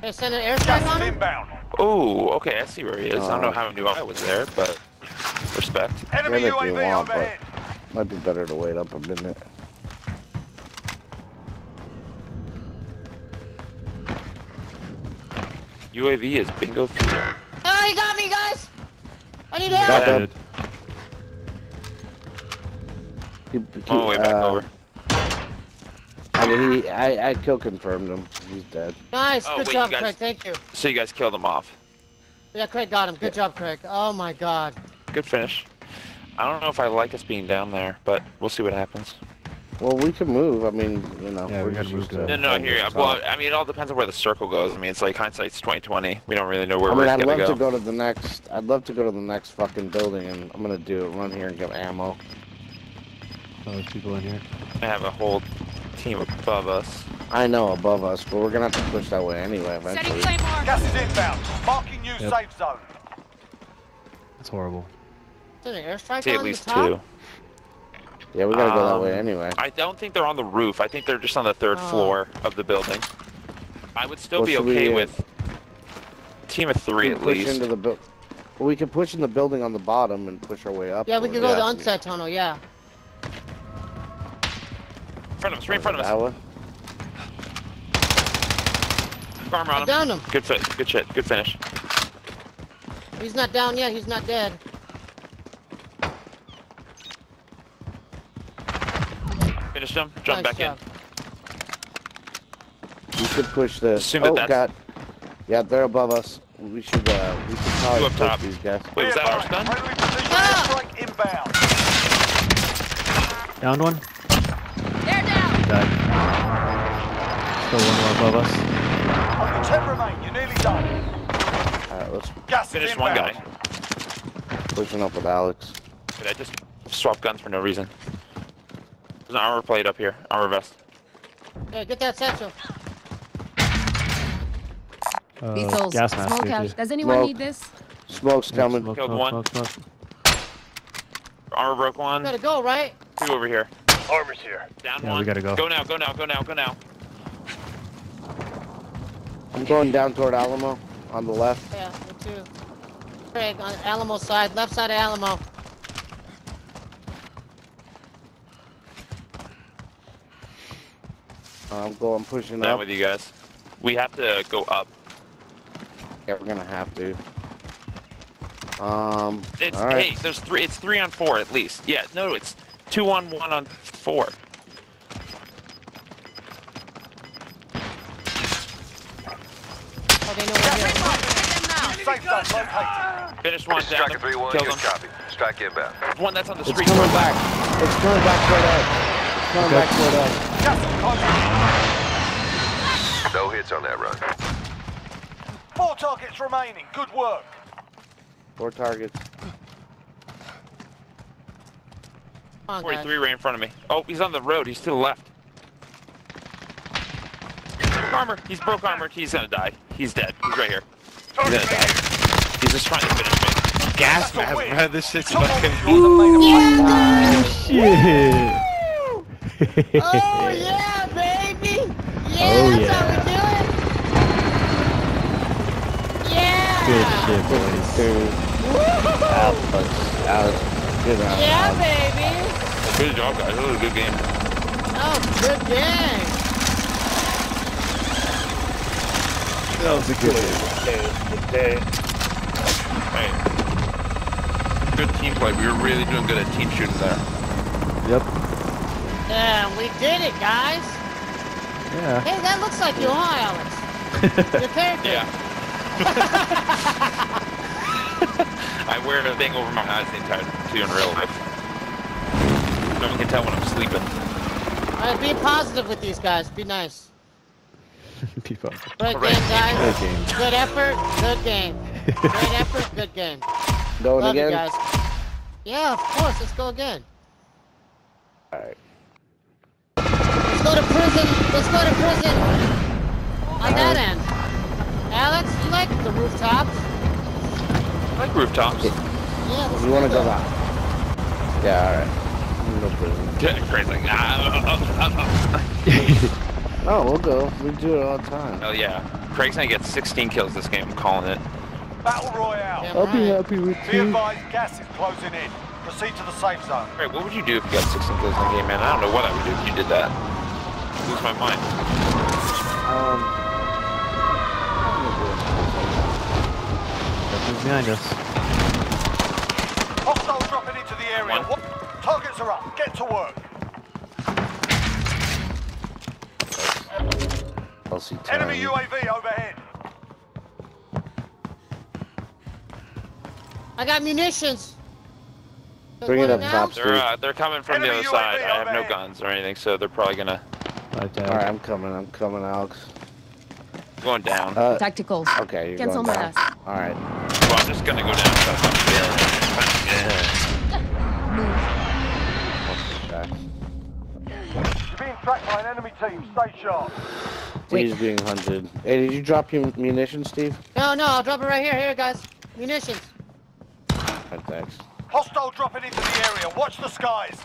[SPEAKER 2] They send an airstrike on
[SPEAKER 5] is
[SPEAKER 2] him.
[SPEAKER 5] inbound.
[SPEAKER 13] oh, okay, I see where he is. I don't know
[SPEAKER 11] Oh.
[SPEAKER 13] how I knew I was there, but respect.
[SPEAKER 5] Enemy
[SPEAKER 11] Yeah,
[SPEAKER 5] UAV
[SPEAKER 11] want, but-
[SPEAKER 5] overhead.
[SPEAKER 11] Might be better to wait up a minute.
[SPEAKER 13] UAV is bingo fuel.
[SPEAKER 2] Oh, he got me, guys. I need
[SPEAKER 11] Got
[SPEAKER 2] help.
[SPEAKER 11] that.
[SPEAKER 1] Good.
[SPEAKER 11] Keep, keep,
[SPEAKER 13] On my way back
[SPEAKER 11] uh,
[SPEAKER 13] over.
[SPEAKER 11] I mean, he, I, I kill confirmed him. He's dead.
[SPEAKER 2] Nice.
[SPEAKER 13] Oh,
[SPEAKER 2] Good
[SPEAKER 13] wait,
[SPEAKER 2] job,
[SPEAKER 13] guys-
[SPEAKER 2] Craig. Thank you.
[SPEAKER 13] So you guys killed him off.
[SPEAKER 2] Yeah, Craig got him. Good job, Craig. Oh my God.
[SPEAKER 13] Good finish. I don't know if I like us being down there, but we'll see what happens.
[SPEAKER 11] Well, we can move. I mean, you know,
[SPEAKER 1] Yeah,
[SPEAKER 11] we're
[SPEAKER 1] we gotta
[SPEAKER 11] just
[SPEAKER 1] move
[SPEAKER 11] used
[SPEAKER 1] to-
[SPEAKER 11] to
[SPEAKER 13] No, no,
[SPEAKER 11] holding
[SPEAKER 13] here.
[SPEAKER 11] this
[SPEAKER 13] Well. I mean, it all depends on where the circle goes. I mean, it's like hindsight's 2020. We don't really know where
[SPEAKER 11] I
[SPEAKER 13] we're
[SPEAKER 11] mean, I'd
[SPEAKER 13] gonna
[SPEAKER 11] love
[SPEAKER 13] go.
[SPEAKER 11] to go to the next. I'd love to go to the next fucking building, and I'm gonna do it. Run here and get ammo.
[SPEAKER 1] Oh, there's people in here.
[SPEAKER 13] I have a whole team above us.
[SPEAKER 11] I know above us, but we're gonna have to push that way anyway
[SPEAKER 14] Setting
[SPEAKER 11] eventually.
[SPEAKER 14] Claymore.
[SPEAKER 5] Gas is inbound. Marking new
[SPEAKER 1] Yep.
[SPEAKER 5] safe zone.
[SPEAKER 1] That's horrible.
[SPEAKER 2] Is an airstrike
[SPEAKER 13] See
[SPEAKER 2] on
[SPEAKER 13] at least
[SPEAKER 2] the top?
[SPEAKER 13] two.
[SPEAKER 11] Yeah, we gotta go that
[SPEAKER 13] Um,
[SPEAKER 11] way anyway.
[SPEAKER 13] I don't think they're on the roof. I think they're just on the third
[SPEAKER 2] Oh.
[SPEAKER 13] floor of the building. I would still
[SPEAKER 11] Well,
[SPEAKER 13] be
[SPEAKER 11] should we,
[SPEAKER 13] okay
[SPEAKER 11] uh,
[SPEAKER 13] with team of three
[SPEAKER 11] can
[SPEAKER 13] at
[SPEAKER 11] push
[SPEAKER 13] least.
[SPEAKER 11] into the build. Well, we can push in the building on the bottom and push our way up.
[SPEAKER 2] Yeah, we can go to the
[SPEAKER 13] Yeah.
[SPEAKER 2] onset tunnel. Yeah.
[SPEAKER 13] In front of us, right in front of us.
[SPEAKER 11] way.
[SPEAKER 13] Armor
[SPEAKER 2] I
[SPEAKER 13] on him.
[SPEAKER 2] downed him.
[SPEAKER 13] Good fit. Good shit. Good finish.
[SPEAKER 2] He's not down yet. He's not dead.
[SPEAKER 13] Finished him. Jump
[SPEAKER 2] Nice
[SPEAKER 13] back in.
[SPEAKER 2] job.
[SPEAKER 11] We should push this.
[SPEAKER 13] Assume that
[SPEAKER 11] oh
[SPEAKER 13] that's-
[SPEAKER 11] god. Yeah, they're above us. We should. uh We should probably
[SPEAKER 13] up
[SPEAKER 11] push
[SPEAKER 13] top.
[SPEAKER 11] these guys.
[SPEAKER 13] Wait, was that our
[SPEAKER 5] Be
[SPEAKER 13] stun?
[SPEAKER 5] Friendly
[SPEAKER 2] Ah!
[SPEAKER 5] airstrike inbound.
[SPEAKER 1] Downed one.
[SPEAKER 14] They're down.
[SPEAKER 1] Died. Still one more above us.
[SPEAKER 5] Only 10 remain. You're nearly done.
[SPEAKER 11] All right, let's
[SPEAKER 5] Gas is
[SPEAKER 13] Finished one
[SPEAKER 5] inbound.
[SPEAKER 13] guy.
[SPEAKER 11] pushing up with Alex.
[SPEAKER 13] Did I just swap guns for no reason? There's an armor plate up here. Armor vest.
[SPEAKER 2] Yeah, get that satchel.
[SPEAKER 1] Uh,
[SPEAKER 8] Beetles.
[SPEAKER 1] gas mask
[SPEAKER 8] Smoke
[SPEAKER 1] here,
[SPEAKER 8] out. Does anyone
[SPEAKER 11] Smoke.
[SPEAKER 8] need this?
[SPEAKER 11] Smoke's
[SPEAKER 1] Yeah,
[SPEAKER 11] coming.
[SPEAKER 1] Smoke,
[SPEAKER 13] Killed
[SPEAKER 1] smoke,
[SPEAKER 13] one.
[SPEAKER 1] smoke, smoke.
[SPEAKER 13] Armor broke one.
[SPEAKER 2] Gotta go, right?
[SPEAKER 13] Two over here.
[SPEAKER 10] Armor's here.
[SPEAKER 13] Down
[SPEAKER 1] Yeah, we gotta go.
[SPEAKER 13] Go now. Go now. Go now. Go now.
[SPEAKER 11] I'm going down toward Alamo on the left.
[SPEAKER 2] Yeah, me too. Craig on Alamo side, left side of Alamo.
[SPEAKER 11] I'm going pushing
[SPEAKER 13] Down
[SPEAKER 11] up.
[SPEAKER 13] with you guys. We have to go up.
[SPEAKER 11] Yeah, we're gonna have to. Um.
[SPEAKER 13] It's
[SPEAKER 11] all right.
[SPEAKER 13] hey, there's three. It's three on four at least. Yeah, no, it's two on one on four.
[SPEAKER 2] Oh, they know we're here.
[SPEAKER 5] Safe.
[SPEAKER 13] Finish one down.
[SPEAKER 15] Striker 3-1,
[SPEAKER 13] Killed
[SPEAKER 15] good
[SPEAKER 13] him.
[SPEAKER 15] copy. Strike inbound.
[SPEAKER 13] One that's on the
[SPEAKER 11] It's
[SPEAKER 13] street.
[SPEAKER 11] coming back. It's coming back toward us. It's coming
[SPEAKER 1] Okay.
[SPEAKER 11] back toward us.
[SPEAKER 5] Gas is closing.
[SPEAKER 15] No hits on that run.
[SPEAKER 5] Four targets remaining. Good work.
[SPEAKER 11] Four targets.
[SPEAKER 2] Come on, guys.
[SPEAKER 13] 43 right in front of me. Oh, he's on the road. He's to the left. Armor. He's broke armor. He's gonna die. He's dead. He's right here. He's gonna die. He's just trying to finish me. Gas mask, man. This shit's fucking.
[SPEAKER 1] Shit.
[SPEAKER 2] Oh [laughs] yeah, baby. Yeah,
[SPEAKER 1] Oh,
[SPEAKER 2] that's
[SPEAKER 1] yeah.
[SPEAKER 2] how we do it. Yeah.
[SPEAKER 1] Good shit, boys.
[SPEAKER 11] Alex, Alex, good round.
[SPEAKER 2] Yeah, baby.
[SPEAKER 13] Good job, guys. That was a good game.
[SPEAKER 2] Oh, good game.
[SPEAKER 16] That was a good
[SPEAKER 13] Hey. Good team play. We were really doing good at team shooting there.
[SPEAKER 1] Yep.
[SPEAKER 2] Yeah, we did it, guys.
[SPEAKER 1] Yeah.
[SPEAKER 2] Hey, that looks like you, huh, Alex? Your [laughs] character.
[SPEAKER 13] Yeah. [laughs] I wear a thing over my eyes the entire two in real life. No one can tell when I'm sleeping.
[SPEAKER 2] All right, be positive with these guys. Be nice. [laughs]
[SPEAKER 1] Be fun.
[SPEAKER 2] Good
[SPEAKER 13] Alright.
[SPEAKER 2] game, guys.
[SPEAKER 1] Good game.
[SPEAKER 2] Good effort. Good game. Great effort. Good game.
[SPEAKER 11] Going
[SPEAKER 2] Love you
[SPEAKER 11] again?
[SPEAKER 2] guys. Yeah, of course. Let's go again.
[SPEAKER 11] Alright.
[SPEAKER 2] Let's go to prison. Let's go to prison. On that end. Alex, you like the rooftops?
[SPEAKER 13] I like rooftops.
[SPEAKER 2] Yeah. let's
[SPEAKER 11] You wanna go
[SPEAKER 2] that.
[SPEAKER 11] back? Yeah, alright. No prison.
[SPEAKER 13] Craig's like, ah,
[SPEAKER 11] Oh, we'll go. We do it all the time.
[SPEAKER 13] Oh yeah. Craig's gonna get 16 kills this game. I'm calling it.
[SPEAKER 5] Battle Royale.
[SPEAKER 2] Damn
[SPEAKER 16] I'll be happy with
[SPEAKER 5] Be
[SPEAKER 16] you.
[SPEAKER 5] advised, gas is closing in. Proceed to the safe zone.
[SPEAKER 13] Craig, what would you do if you got 16 kills in the game, man? I don't know what I would do if you did that. Lose my mind.
[SPEAKER 11] Um,
[SPEAKER 1] Nothing's behind us.
[SPEAKER 5] Hostiles dropping into the area.
[SPEAKER 13] One.
[SPEAKER 5] What? Targets are up. Get to work.
[SPEAKER 11] LC
[SPEAKER 5] Enemy UAV overhead.
[SPEAKER 2] I got munitions.
[SPEAKER 11] Bring it up
[SPEAKER 2] now?
[SPEAKER 13] They're uh, they're coming from the
[SPEAKER 5] Enemy
[SPEAKER 13] other side. I have no guns or anything, so they're probably gonna
[SPEAKER 1] Right there.
[SPEAKER 11] Alright, I'm coming. I'm coming, Alex.
[SPEAKER 13] going down.
[SPEAKER 11] Uh,
[SPEAKER 8] Tactical.
[SPEAKER 11] okay, you're
[SPEAKER 8] Cancel
[SPEAKER 11] going
[SPEAKER 8] my
[SPEAKER 11] down.
[SPEAKER 8] last.
[SPEAKER 11] Alright.
[SPEAKER 13] Well, I'm just gonna go down. So I'm
[SPEAKER 5] You're being tracked by an enemy team. Stay sharp.
[SPEAKER 11] He's being hunted. Hey, did you drop your munitions, Steve?
[SPEAKER 2] No, no, I'll drop it right here. Here, guys. Munitions.
[SPEAKER 11] Right, thanks.
[SPEAKER 5] Hostile dropping into the area. Watch the skies.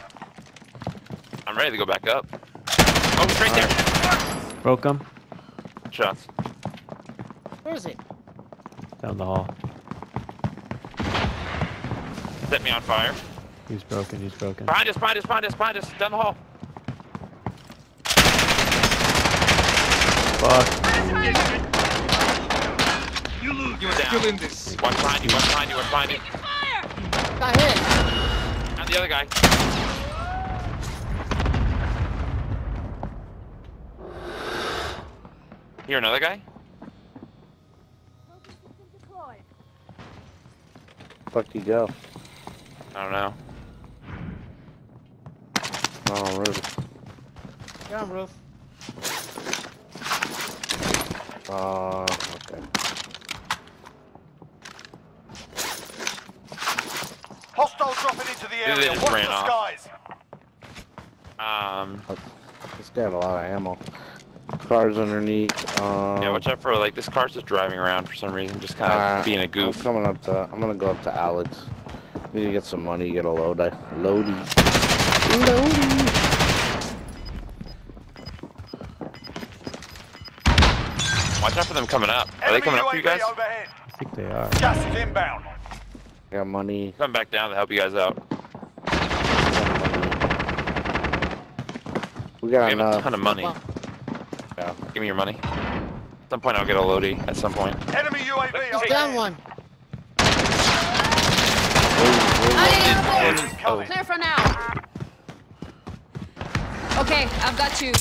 [SPEAKER 13] I'm ready to go back up. Oh, it's right there.
[SPEAKER 1] Broke him.
[SPEAKER 13] Shots.
[SPEAKER 2] Where is he?
[SPEAKER 1] Down the hall.
[SPEAKER 13] Set me on fire.
[SPEAKER 1] He's broken. He's broken.
[SPEAKER 13] Behind us, behind us, behind us, behind us. Down the hall.
[SPEAKER 1] Fuck.
[SPEAKER 13] You lose. You were down. One behind you, one behind you, one behind you.
[SPEAKER 2] Got hit.
[SPEAKER 13] And the other guy. Here, another guy?
[SPEAKER 11] Fuck you go.
[SPEAKER 13] I don't know.
[SPEAKER 11] Oh, really?
[SPEAKER 2] You're on roof.
[SPEAKER 11] Uh, okay.
[SPEAKER 5] Hostiles dropping into the
[SPEAKER 13] They
[SPEAKER 5] area.
[SPEAKER 13] just
[SPEAKER 5] Watch the
[SPEAKER 13] off.
[SPEAKER 5] skies.
[SPEAKER 13] Um,
[SPEAKER 11] This guy had a lot of ammo. Cars underneath. Um,
[SPEAKER 13] yeah, watch out for, like, this car's just driving around for some reason, just kind of
[SPEAKER 11] uh,
[SPEAKER 13] being a
[SPEAKER 11] I'm
[SPEAKER 13] goof.
[SPEAKER 11] coming up to. I'm gonna go up to Alex. Need to get some money. Get a load. I loady. Loady.
[SPEAKER 13] Watch out for them coming up. Are they
[SPEAKER 5] Enemy
[SPEAKER 13] coming up for you guys?
[SPEAKER 5] overhead.
[SPEAKER 1] I think they are.
[SPEAKER 5] Gas is inbound.
[SPEAKER 11] Got money.
[SPEAKER 13] Come back down to help you guys out.
[SPEAKER 11] We
[SPEAKER 13] We
[SPEAKER 11] got
[SPEAKER 13] have a ton of money.
[SPEAKER 11] Yeah.
[SPEAKER 13] Give me your money. At some point, I'll get a Lodi. At some point.
[SPEAKER 5] Enemy UAV overhead.
[SPEAKER 2] Down one.
[SPEAKER 13] Oh,
[SPEAKER 8] Clear for now. Okay, I've got you.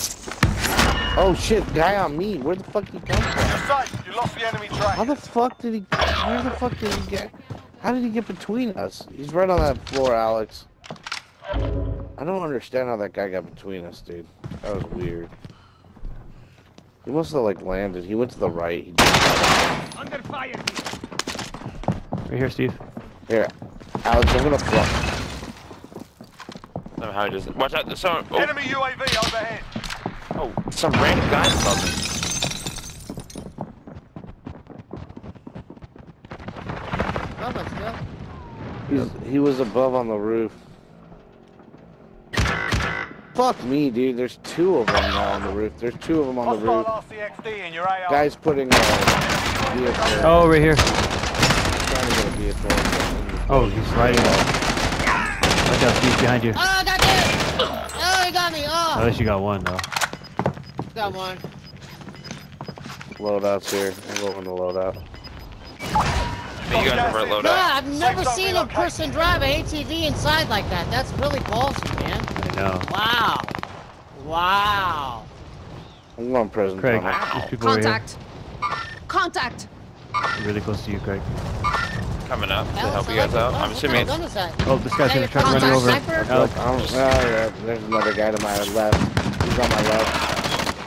[SPEAKER 11] Oh shit! Guy on me. Where the fuck he come from?
[SPEAKER 5] You lost the enemy track.
[SPEAKER 11] How the fuck did he? Where the fuck did he get? How did he get between us? He's right on that floor, Alex. I don't understand how that guy got between us, dude. That was weird. He must have like landed. He went to the right. He
[SPEAKER 5] Under fire.
[SPEAKER 1] Right here, Steve.
[SPEAKER 11] Here, Alex, I'm gonna flush.
[SPEAKER 13] somehow he doesn't. Watch out. There's some. Oh,
[SPEAKER 5] Enemy UAV overhead.
[SPEAKER 13] oh, some random guy above me.
[SPEAKER 11] He's, he was above on the roof. Fuck me, dude. There's two of them now on the roof. There's two of them on the roof.
[SPEAKER 5] RCXD in your AR.
[SPEAKER 11] Guy's putting a vehicle.
[SPEAKER 1] Oh, right here.
[SPEAKER 11] Trying to get a vehicle.
[SPEAKER 1] Oh, he's riding. Watch out, Steve, behind you.
[SPEAKER 2] Oh, I got this! Oh, he got me! Oh!
[SPEAKER 1] At
[SPEAKER 2] Oh,
[SPEAKER 1] least you got one, though.
[SPEAKER 2] got one.
[SPEAKER 11] Loadouts here. I'm going to loadout.
[SPEAKER 13] Hey, you guys over at
[SPEAKER 2] God,
[SPEAKER 13] loadout.
[SPEAKER 2] I've never seen a person drive an ATV inside like that. That's really ballsy, man.
[SPEAKER 1] Know.
[SPEAKER 2] Wow. Wow.
[SPEAKER 11] I'm going prison.
[SPEAKER 1] Craig,
[SPEAKER 11] tunnel.
[SPEAKER 1] there's people over here.
[SPEAKER 8] Contact. Contact.
[SPEAKER 1] Really close to you, Craig.
[SPEAKER 13] Coming up to help you guys out. I'm
[SPEAKER 2] gun.
[SPEAKER 13] assuming
[SPEAKER 2] What kind
[SPEAKER 13] it's
[SPEAKER 2] of gun is that?
[SPEAKER 1] Oh, this guy's gonna try to run you over.
[SPEAKER 2] sniper?
[SPEAKER 1] Alex,
[SPEAKER 11] I'm, oh, yeah, there's another guy to my left. He's on my left.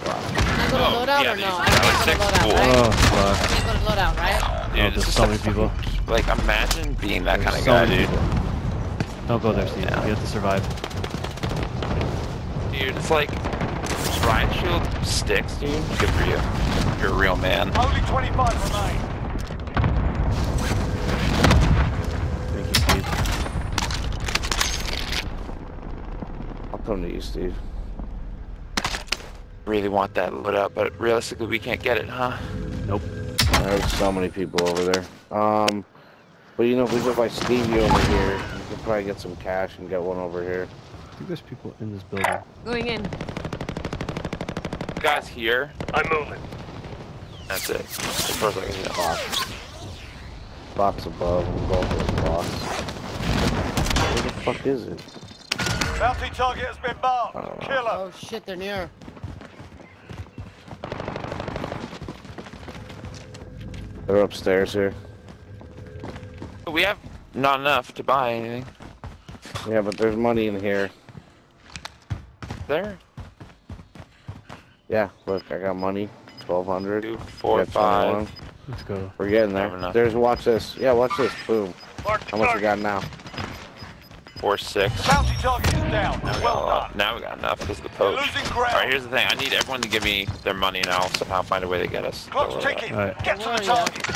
[SPEAKER 2] Can I go to
[SPEAKER 13] Oh,
[SPEAKER 2] loadout
[SPEAKER 13] yeah,
[SPEAKER 2] or
[SPEAKER 13] these
[SPEAKER 2] no?
[SPEAKER 13] are
[SPEAKER 2] I can't go to loadout, right?
[SPEAKER 1] Oh,
[SPEAKER 2] I
[SPEAKER 1] fuck.
[SPEAKER 2] can't go to loadout, right?
[SPEAKER 1] Oh,
[SPEAKER 13] Dude,
[SPEAKER 1] there's so many people.
[SPEAKER 13] Like, imagine being that kind of
[SPEAKER 1] There's
[SPEAKER 13] guy,
[SPEAKER 1] so
[SPEAKER 13] dude.
[SPEAKER 1] people. Don't go there, Steve. You have to survive.
[SPEAKER 13] Dude, it's like riot shield sticks, dude. Good for you. You're a real man.
[SPEAKER 5] Only 25 remain.
[SPEAKER 1] Thank you, Steve.
[SPEAKER 11] I'll come to you, Steve.
[SPEAKER 13] Really want that lit up, but realistically, we can't get it, huh?
[SPEAKER 1] Nope.
[SPEAKER 11] There's so many people over there. Um, but you know, if we go by Stevie over here, we could probably get some cash and get one over here.
[SPEAKER 1] I think there's people in this building.
[SPEAKER 8] Going in.
[SPEAKER 13] Guys here.
[SPEAKER 10] I'm moving.
[SPEAKER 13] That's it. As far as I can tell.
[SPEAKER 11] Box above, we'll go for the box. Where the fuck is it?
[SPEAKER 5] Bounty target has been marked. Oh. Kill him.
[SPEAKER 2] Oh shit, they're near.
[SPEAKER 11] They're upstairs here.
[SPEAKER 13] We have not enough to buy anything.
[SPEAKER 11] Yeah, but there's money in here.
[SPEAKER 13] There.
[SPEAKER 11] Yeah, look, I got money. Twelve hundred.
[SPEAKER 13] Two, four,
[SPEAKER 11] Got
[SPEAKER 13] five.
[SPEAKER 1] Let's go.
[SPEAKER 11] We're getting there. There's watch this. Yeah, watch this. Boom.
[SPEAKER 10] Mark
[SPEAKER 11] How much we got now?
[SPEAKER 13] Four, six.
[SPEAKER 5] Bounty target is down.
[SPEAKER 13] Now we got,
[SPEAKER 5] Well
[SPEAKER 13] a
[SPEAKER 5] done.
[SPEAKER 13] now we got enough because of the
[SPEAKER 5] You're losing ground.
[SPEAKER 13] Alright, here's the thing. I need everyone to give me their money and I'll somehow find a way to get us. the
[SPEAKER 5] Clock's
[SPEAKER 13] loadout.
[SPEAKER 5] ticking.
[SPEAKER 1] Alright.
[SPEAKER 5] Get to the
[SPEAKER 2] Where are you?
[SPEAKER 5] target.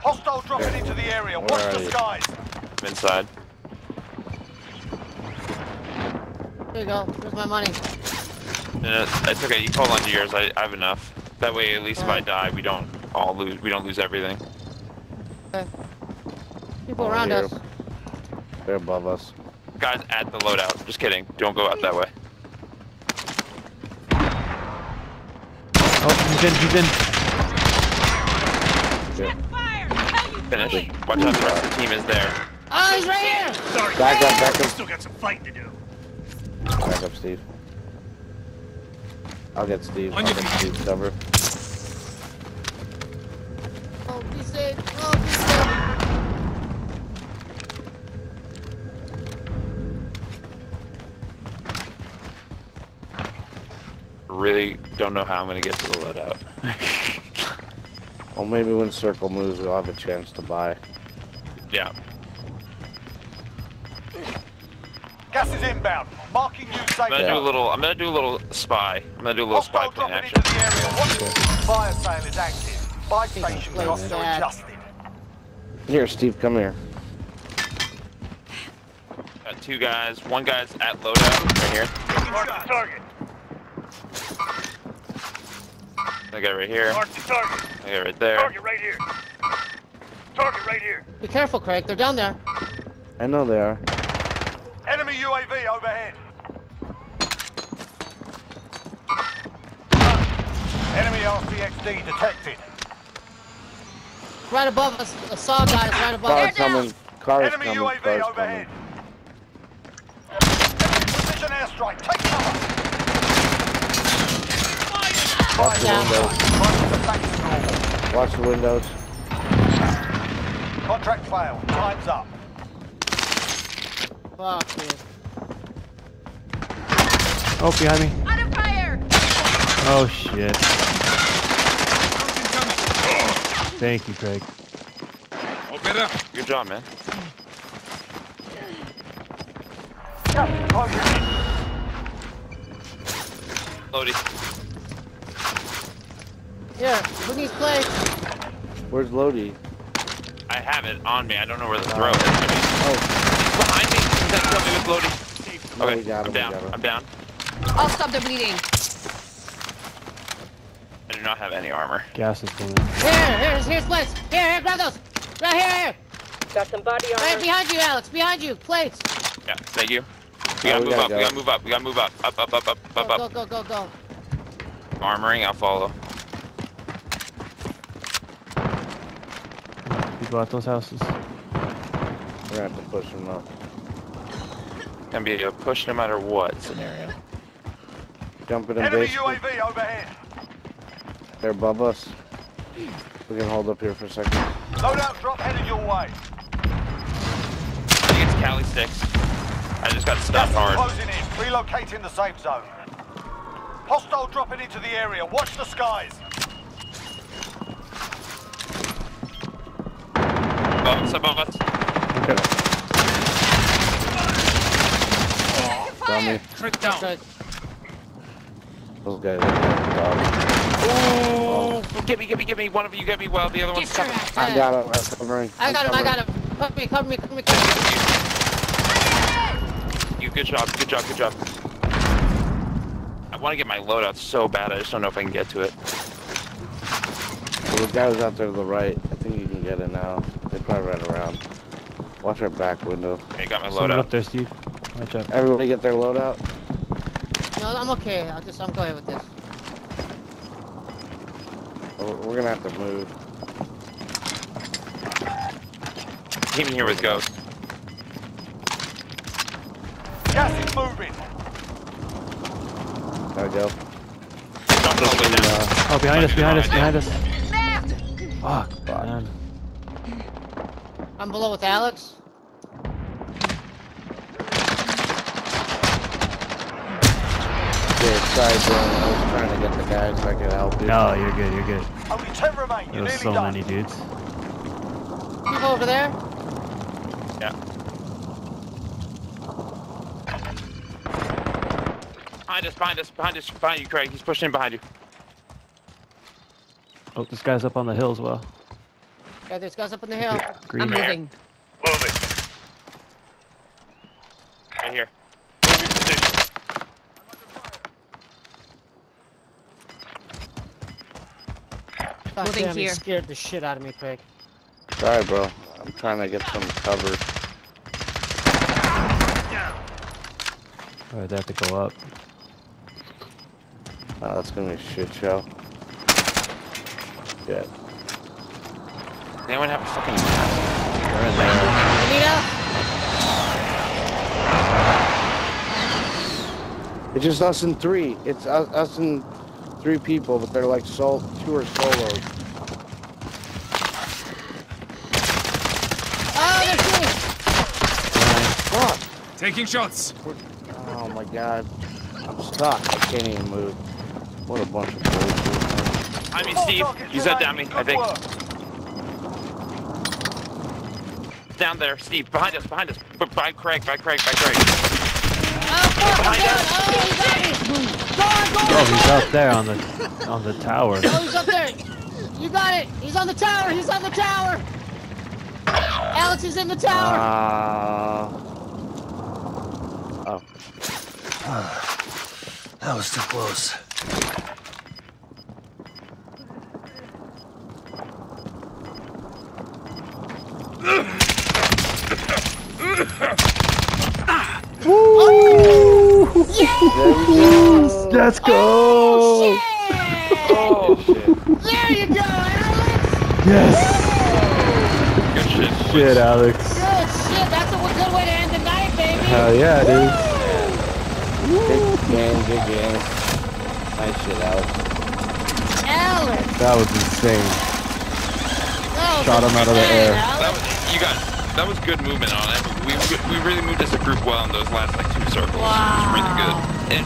[SPEAKER 5] Hostile dropping into the area.
[SPEAKER 11] Where
[SPEAKER 5] Watch the skies.
[SPEAKER 13] I'm inside.
[SPEAKER 2] There you go. Here's my money.
[SPEAKER 13] No, no, it's okay. You hold on to yours. I, I have enough. That way, at least if I die, we don't all lose. We don't lose everything. Okay.
[SPEAKER 2] People
[SPEAKER 11] Oh,
[SPEAKER 2] around
[SPEAKER 11] here.
[SPEAKER 2] us.
[SPEAKER 11] They're above us.
[SPEAKER 13] Guys, at the loadout. Just kidding. Don't go out that way.
[SPEAKER 1] Oh, he's in, he's in.
[SPEAKER 13] Finish. Watch out. The rest of the team is there.
[SPEAKER 2] Oh, he's right here!
[SPEAKER 10] Sorry.
[SPEAKER 11] Back up, back up.
[SPEAKER 10] Still got some fighting to do.
[SPEAKER 11] Back up, Steve. I'll get Steve. I'll get
[SPEAKER 10] feet.
[SPEAKER 11] Steve's cover.
[SPEAKER 2] Oh, be safe. Oh, be safe.
[SPEAKER 13] Really don't know how I'm gonna get to the loadout. [laughs]
[SPEAKER 11] Well, maybe when Circle moves, we'll have a chance to buy.
[SPEAKER 13] yeah.
[SPEAKER 5] Gas is inbound. Marking new safe
[SPEAKER 13] I'm gonna do a little. I'm gonna do a little spy. I'm gonna do a little spy
[SPEAKER 5] Hostile
[SPEAKER 13] plane action.
[SPEAKER 5] into the area. Watch it. Fire sale is active. Buy station costs are adjusted.
[SPEAKER 11] Here, Steve, come here.
[SPEAKER 13] Got two guys. One guy's at loadout right here.
[SPEAKER 10] Mark the target.
[SPEAKER 13] I got right here.
[SPEAKER 10] Mark the target.
[SPEAKER 13] I got right there.
[SPEAKER 10] Target right here. Target right here.
[SPEAKER 2] Be careful, Craig. They're down there.
[SPEAKER 11] I know they are.
[SPEAKER 5] Enemy UAV overhead. Enemy RCXD detected.
[SPEAKER 2] Right above us. A saw guy is right above
[SPEAKER 11] Car
[SPEAKER 2] us.
[SPEAKER 11] coming. Car
[SPEAKER 5] Enemy
[SPEAKER 11] coming.
[SPEAKER 5] UAV
[SPEAKER 11] Car is
[SPEAKER 5] overhead.
[SPEAKER 11] coming.
[SPEAKER 5] Precision airstrike. Take cover.
[SPEAKER 11] Watch the windows.
[SPEAKER 5] Prices are back to normal.
[SPEAKER 11] Watch the windows.
[SPEAKER 5] Contract failed. Time's up.
[SPEAKER 2] Fuck, dude.
[SPEAKER 1] Oh, behind me.
[SPEAKER 8] Under fire!
[SPEAKER 1] Oh, shit. Thank you, Craig.
[SPEAKER 13] Good job, man. Lodi.
[SPEAKER 2] Here, who needs plates?
[SPEAKER 11] Where's Lodi?
[SPEAKER 13] I have it on me. I don't know where to throw it. I mean, oh. He's behind me. He's gonna kill me with loading.
[SPEAKER 11] No,
[SPEAKER 13] Okay,
[SPEAKER 11] we got
[SPEAKER 13] I'm down. I'm down.
[SPEAKER 8] I'll stop the bleeding.
[SPEAKER 13] I do not have any armor.
[SPEAKER 1] Gas is coming.
[SPEAKER 2] Here, here's, here's plates. Here, here, grab those. Right here, here.
[SPEAKER 4] Got some body armor.
[SPEAKER 2] Right behind you, Alex. Behind you. Plates.
[SPEAKER 13] Yeah, thank you. We
[SPEAKER 11] Oh,
[SPEAKER 13] gotta
[SPEAKER 11] we
[SPEAKER 13] move
[SPEAKER 11] gotta
[SPEAKER 13] up.
[SPEAKER 11] go.
[SPEAKER 13] We gotta move up. We gotta move up. Up, up, up, up,
[SPEAKER 2] Go,
[SPEAKER 13] up,
[SPEAKER 2] go,
[SPEAKER 13] up.
[SPEAKER 2] go, go, go.
[SPEAKER 13] Armoring. I'll follow.
[SPEAKER 1] People at those houses.
[SPEAKER 11] We're gonna have to push him up.
[SPEAKER 13] Gonna be a push no matter what scenario.
[SPEAKER 11] Jumping in
[SPEAKER 5] Enemy
[SPEAKER 11] base.
[SPEAKER 5] UAV overhead.
[SPEAKER 11] They're above us. We can hold up here for a second.
[SPEAKER 5] Loadout drop headed your way.
[SPEAKER 13] I think it's Cali sticks. I just got
[SPEAKER 5] Gas
[SPEAKER 13] stuck hard.
[SPEAKER 5] closing in. Relocating the safe zone. Hostile dropping into the area. Watch the skies.
[SPEAKER 13] Above us, above us.
[SPEAKER 11] Dummy.
[SPEAKER 2] Good.
[SPEAKER 11] Those guys are dog.
[SPEAKER 13] Oh, get me, get me, get me. One of you get me while the other one's coming.
[SPEAKER 11] I got him. I'm covering.
[SPEAKER 2] I got him, I
[SPEAKER 11] covering.
[SPEAKER 2] got him. Cover me, cover me, cover me, cover me.
[SPEAKER 13] You, good job, good job, good job. I want to get my loadout so bad, I just don't know if I can get to it.
[SPEAKER 11] Well, the guy was out there to the right. I think you can get it now. They probably ran around. Watch our back window.
[SPEAKER 13] I got my
[SPEAKER 1] Someone up there, Steve. Watch out.
[SPEAKER 11] Everybody get their loadout.
[SPEAKER 2] No, I'm okay. I'll just, I'm going with this.
[SPEAKER 11] We're we're gonna have to move.
[SPEAKER 13] Came in here with Ghost.
[SPEAKER 5] Gas is moving.
[SPEAKER 11] Gotta go.
[SPEAKER 13] Jumped all the way down.
[SPEAKER 11] Uh,
[SPEAKER 1] Oh, behind us, behind us,
[SPEAKER 13] Behind
[SPEAKER 1] behind us. Fuck, man.
[SPEAKER 2] I'm below with Alex.
[SPEAKER 11] yeah, sorry, Dylan. I was trying to get the guys so I could help you.
[SPEAKER 1] No, you're good, you're good.
[SPEAKER 5] Only 10 remain. You're
[SPEAKER 1] There's so
[SPEAKER 5] done.
[SPEAKER 1] many dudes.
[SPEAKER 2] People over there.
[SPEAKER 13] Yeah. Behind us, behind us, behind us, behind you, Craig. He's pushing in behind you.
[SPEAKER 1] Oh, this guy's up on the hill as well.
[SPEAKER 2] Yeah, there's guys up in the hill.
[SPEAKER 1] Green.
[SPEAKER 8] I'm moving.
[SPEAKER 10] Move it.
[SPEAKER 13] Right here. Move your position.
[SPEAKER 2] God
[SPEAKER 8] Moving
[SPEAKER 2] damn, he
[SPEAKER 8] here.
[SPEAKER 2] scared the shit out of me, Craig.
[SPEAKER 11] Sorry, bro. I'm trying to get some cover.
[SPEAKER 1] Alright, they have to go up.
[SPEAKER 11] Oh, that's gonna be a shit show. Yeah.
[SPEAKER 13] Does anyone have a fucking mask?
[SPEAKER 1] They're in there.
[SPEAKER 2] Anita?
[SPEAKER 11] It's just us and three. It's us, us and three people, but they're like sol two are solos.
[SPEAKER 2] Oh, they're shooting!
[SPEAKER 11] Fuck!
[SPEAKER 17] Taking shots.
[SPEAKER 11] Oh my god. I'm stuck. I can't even move. What a bunch of bullshit.
[SPEAKER 13] I mean, Steve, he's said down me, I think. Down there, Steve, behind us, behind us. B- By Craig, by Craig, by Craig.
[SPEAKER 2] Oh, fuck! I'm down! Oh, he got me! Go on, go on!
[SPEAKER 1] Oh, he's up there on the on the tower.
[SPEAKER 2] Oh, he's up there! You got it! He's on the tower! He's on the tower! Alex is in the tower!
[SPEAKER 11] Uh, oh. [sighs]
[SPEAKER 16] That was too close. Oh.
[SPEAKER 1] Let's go!
[SPEAKER 13] Oh, oh, shit.
[SPEAKER 2] There you go, Alex!
[SPEAKER 1] Yes!
[SPEAKER 13] Good shit.
[SPEAKER 1] Shit, Alex.
[SPEAKER 2] Good shit! That's a good way to end the night, baby!
[SPEAKER 1] Hell yeah, dude.
[SPEAKER 11] Good game, good game. Nice shit, Alex.
[SPEAKER 2] Alex!
[SPEAKER 1] That was insane.
[SPEAKER 2] That was
[SPEAKER 1] Shot him out of the air.
[SPEAKER 13] That was, you guys, that was good movement on it. We, we really moved as a group well in those last like two circles. It was really good. And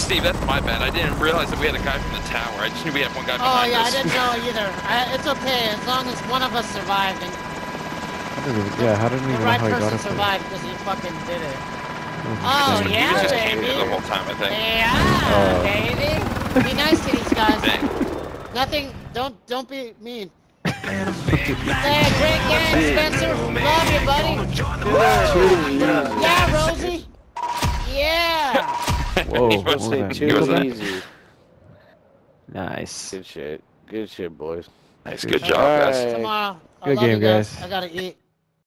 [SPEAKER 13] Steve, that's my bad. I didn't realize that we had a guy from the tower. I just knew we had one guy
[SPEAKER 2] Oh
[SPEAKER 13] behind
[SPEAKER 2] yeah, I didn't know [laughs] either. I, it's okay as long as one of us survived and
[SPEAKER 1] I didn't even, yeah, I didn't
[SPEAKER 2] the
[SPEAKER 1] even know
[SPEAKER 2] right
[SPEAKER 1] how he got
[SPEAKER 2] person
[SPEAKER 1] up there.
[SPEAKER 2] survived because he fucking did it.
[SPEAKER 1] That was
[SPEAKER 2] Oh, oh
[SPEAKER 1] insane.
[SPEAKER 13] You
[SPEAKER 2] yeah,
[SPEAKER 13] just came
[SPEAKER 2] baby.
[SPEAKER 13] here the whole time, I think.
[SPEAKER 2] Yeah,
[SPEAKER 1] Oh.
[SPEAKER 2] baby. Be nice to these guys. [laughs]
[SPEAKER 13] Dang.
[SPEAKER 2] Nothing. Don't don't be mean. Hey, great game, Spencer. Love you, buddy. Yeah, Rosie. Yeah. [laughs]
[SPEAKER 1] Whoa,
[SPEAKER 13] He's about to say
[SPEAKER 1] what was
[SPEAKER 13] too that?
[SPEAKER 11] easy.
[SPEAKER 1] Nice.
[SPEAKER 11] Good shit. Good shit, boys.
[SPEAKER 13] Nice, good job, guys.
[SPEAKER 11] Alright.
[SPEAKER 2] Tomorrow. I
[SPEAKER 1] Good
[SPEAKER 2] love you
[SPEAKER 1] game, guys.
[SPEAKER 2] I gotta eat.